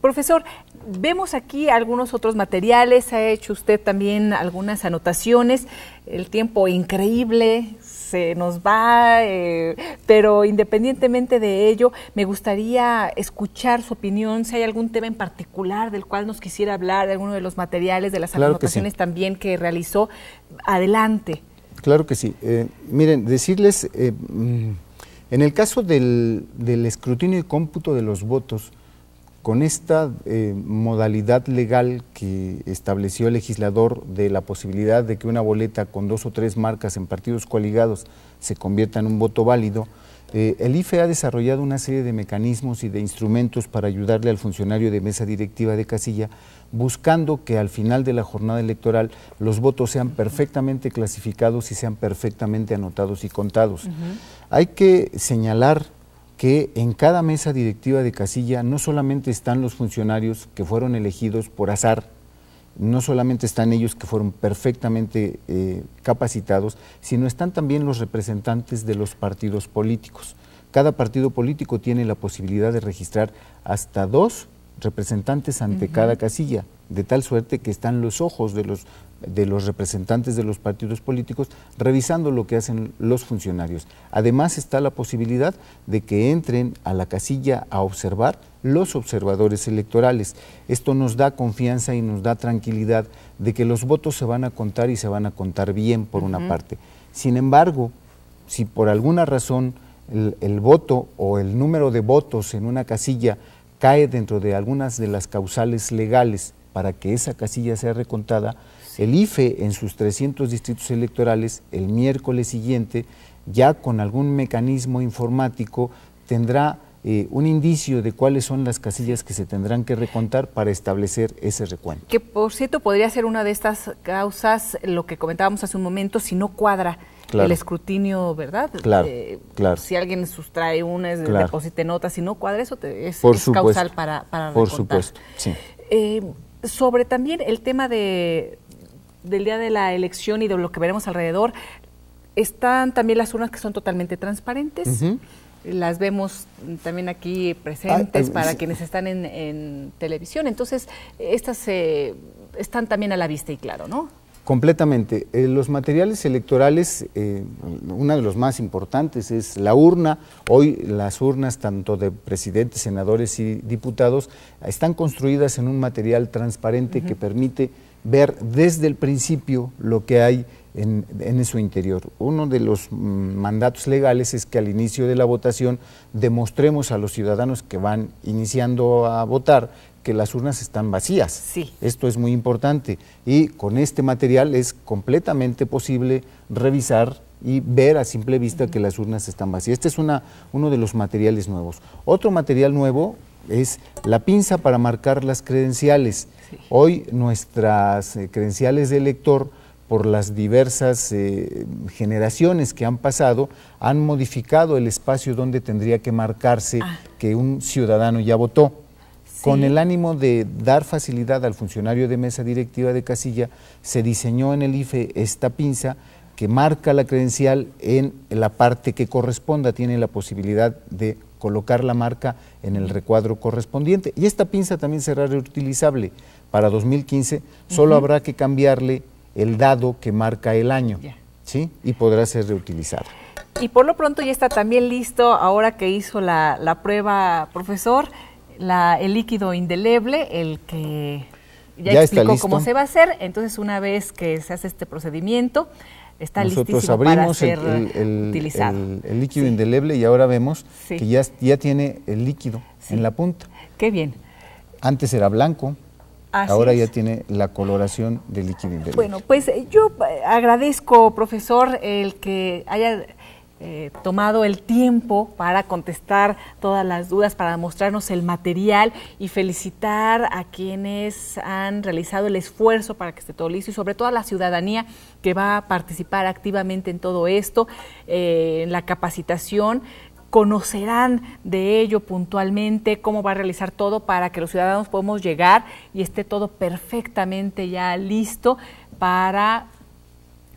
S3: Profesor, vemos aquí algunos otros materiales, ha hecho usted también algunas anotaciones, el tiempo increíble se nos va, eh, pero independientemente de ello, me gustaría escuchar su opinión, si hay algún tema en particular del cual nos quisiera hablar, de alguno de los materiales, de las
S5: Claro que
S3: anotaciones
S5: sí.
S3: también que realizó. Adelante.
S5: Claro que sí. Eh, miren, decirles, eh, mm, en el caso del, del escrutinio y cómputo de los votos, con esta eh, modalidad legal que estableció el legislador de la posibilidad de que una boleta con dos o tres marcas en partidos coligados se convierta en un voto válido, eh, el IFE ha desarrollado una serie de mecanismos y de instrumentos para ayudarle al funcionario de mesa directiva de casilla, buscando que al final de la jornada electoral los votos sean perfectamente clasificados y sean perfectamente anotados y contados. Hay que señalar que en cada mesa directiva de casilla no solamente están los funcionarios que fueron elegidos por azar, no solamente están ellos que fueron perfectamente eh, capacitados, sino están también los representantes de los partidos políticos. Cada partido político tiene la posibilidad de registrar hasta dos representantes ante cada casilla, de tal suerte que están los ojos de los, de los representantes de los partidos políticos revisando lo que hacen los funcionarios. Además está la posibilidad de que entren a la casilla a observar los observadores electorales. Esto nos da confianza y nos da tranquilidad de que los votos se van a contar y se van a contar bien por una parte. Sin embargo, si por alguna razón el, el voto o el número de votos en una casilla cae dentro de algunas de las causales legales para que esa casilla sea recontada, el IFE en sus 300 distritos electorales el miércoles siguiente, ya con algún mecanismo informático, tendrá eh, un indicio de cuáles son las casillas que se tendrán que recontar para establecer ese recuento.
S3: Que por cierto podría ser una de estas causas, lo que comentábamos hace un momento, si no cuadra
S5: Claro.
S3: el escrutinio, ¿verdad?
S5: Claro,
S3: Eh,
S5: claro.
S3: Si alguien sustrae una,
S5: Claro.
S3: deposite nota, si no cuadra eso, te- es,
S5: Por
S3: es
S5: supuesto.
S3: causal para, para
S5: Por
S3: recontar.
S5: supuesto, sí.
S3: Eh, sobre también el tema de, del día de la elección y de lo que veremos alrededor, están también las urnas que son totalmente transparentes. Las vemos también aquí presentes
S5: Ah, eh,
S3: para
S5: sí.
S3: quienes están en, en televisión. Entonces, estas eh, están también a la vista y claro, ¿no?
S5: Completamente. Eh, los materiales electorales, eh, uno de los más importantes es la urna. Hoy las urnas, tanto de presidentes, senadores y diputados, están construidas en un material transparente que permite ver desde el principio lo que hay en, en su interior. Uno de los mm, mandatos legales es que al inicio de la votación demostremos a los ciudadanos que van iniciando a votar que las urnas están vacías.
S3: Sí.
S5: Esto es muy importante y con este material es completamente posible revisar y ver a simple vista que las urnas están vacías. Este es una, uno de los materiales nuevos. Otro material nuevo es la pinza para marcar las credenciales. Hoy nuestras eh, credenciales de elector por las diversas eh, generaciones que han pasado, han modificado el espacio donde tendría que marcarse que un ciudadano ya votó. Con el ánimo de dar facilidad al funcionario de mesa directiva de casilla, se diseñó en el IFE esta pinza que marca la credencial en la parte que corresponda, tiene la posibilidad de colocar la marca en el recuadro correspondiente. Y esta pinza también será reutilizable. Para 2015 solo habrá que cambiarle el dado que marca el año, ¿sí? Y podrá ser reutilizada.
S3: Y por lo pronto ya está también listo, ahora que hizo la, la prueba, profesor, la, el líquido indeleble, el que ya,
S5: Ya
S3: explicó cómo se va a hacer. Entonces, una vez que se hace este procedimiento, está
S5: Nosotros
S3: listísimo para
S5: abrimos el,
S3: ser
S5: el- el-
S3: utilizado.
S5: el- líquido indeleble y ahora vemos
S3: Sí.
S5: que ya, ya tiene el líquido en la punta.
S3: Qué bien.
S5: Antes era blanco,
S3: Así
S5: ahora
S3: es.
S5: ya tiene la coloración del líquido indeleble.
S3: Bueno, pues eh, yo eh, agradezco, profesor, el que haya eh, tomado el tiempo para contestar todas las dudas, para mostrarnos el material y felicitar a quienes han realizado el esfuerzo para que esté todo listo y sobre todo a la ciudadanía que va a participar activamente en todo esto, eh, en la capacitación conocerán de ello puntualmente, cómo va a realizar todo para que los ciudadanos podamos llegar y esté todo perfectamente ya listo para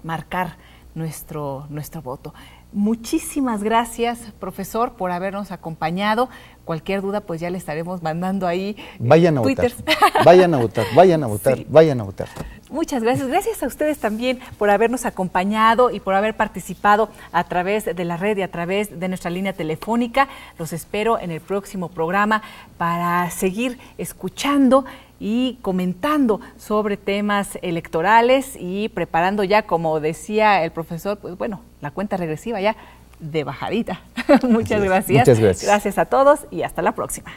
S3: marcar nuestro, nuestro voto. Muchísimas gracias, profesor, por habernos acompañado. Cualquier duda, pues ya le estaremos mandando ahí.
S5: Vayan a
S3: Twitter.
S5: votar. Vayan a votar, vayan a votar,
S3: Sí.
S5: vayan a votar.
S3: Muchas gracias. Gracias a ustedes también por habernos acompañado y por haber participado a través de la red y a través de nuestra línea telefónica. Los espero en el próximo programa para seguir escuchando y comentando sobre temas electorales y preparando ya, como decía el profesor, pues bueno, la cuenta regresiva ya de bajadita. Muchas gracias.
S5: Muchas gracias.
S3: Gracias a todos y hasta la próxima.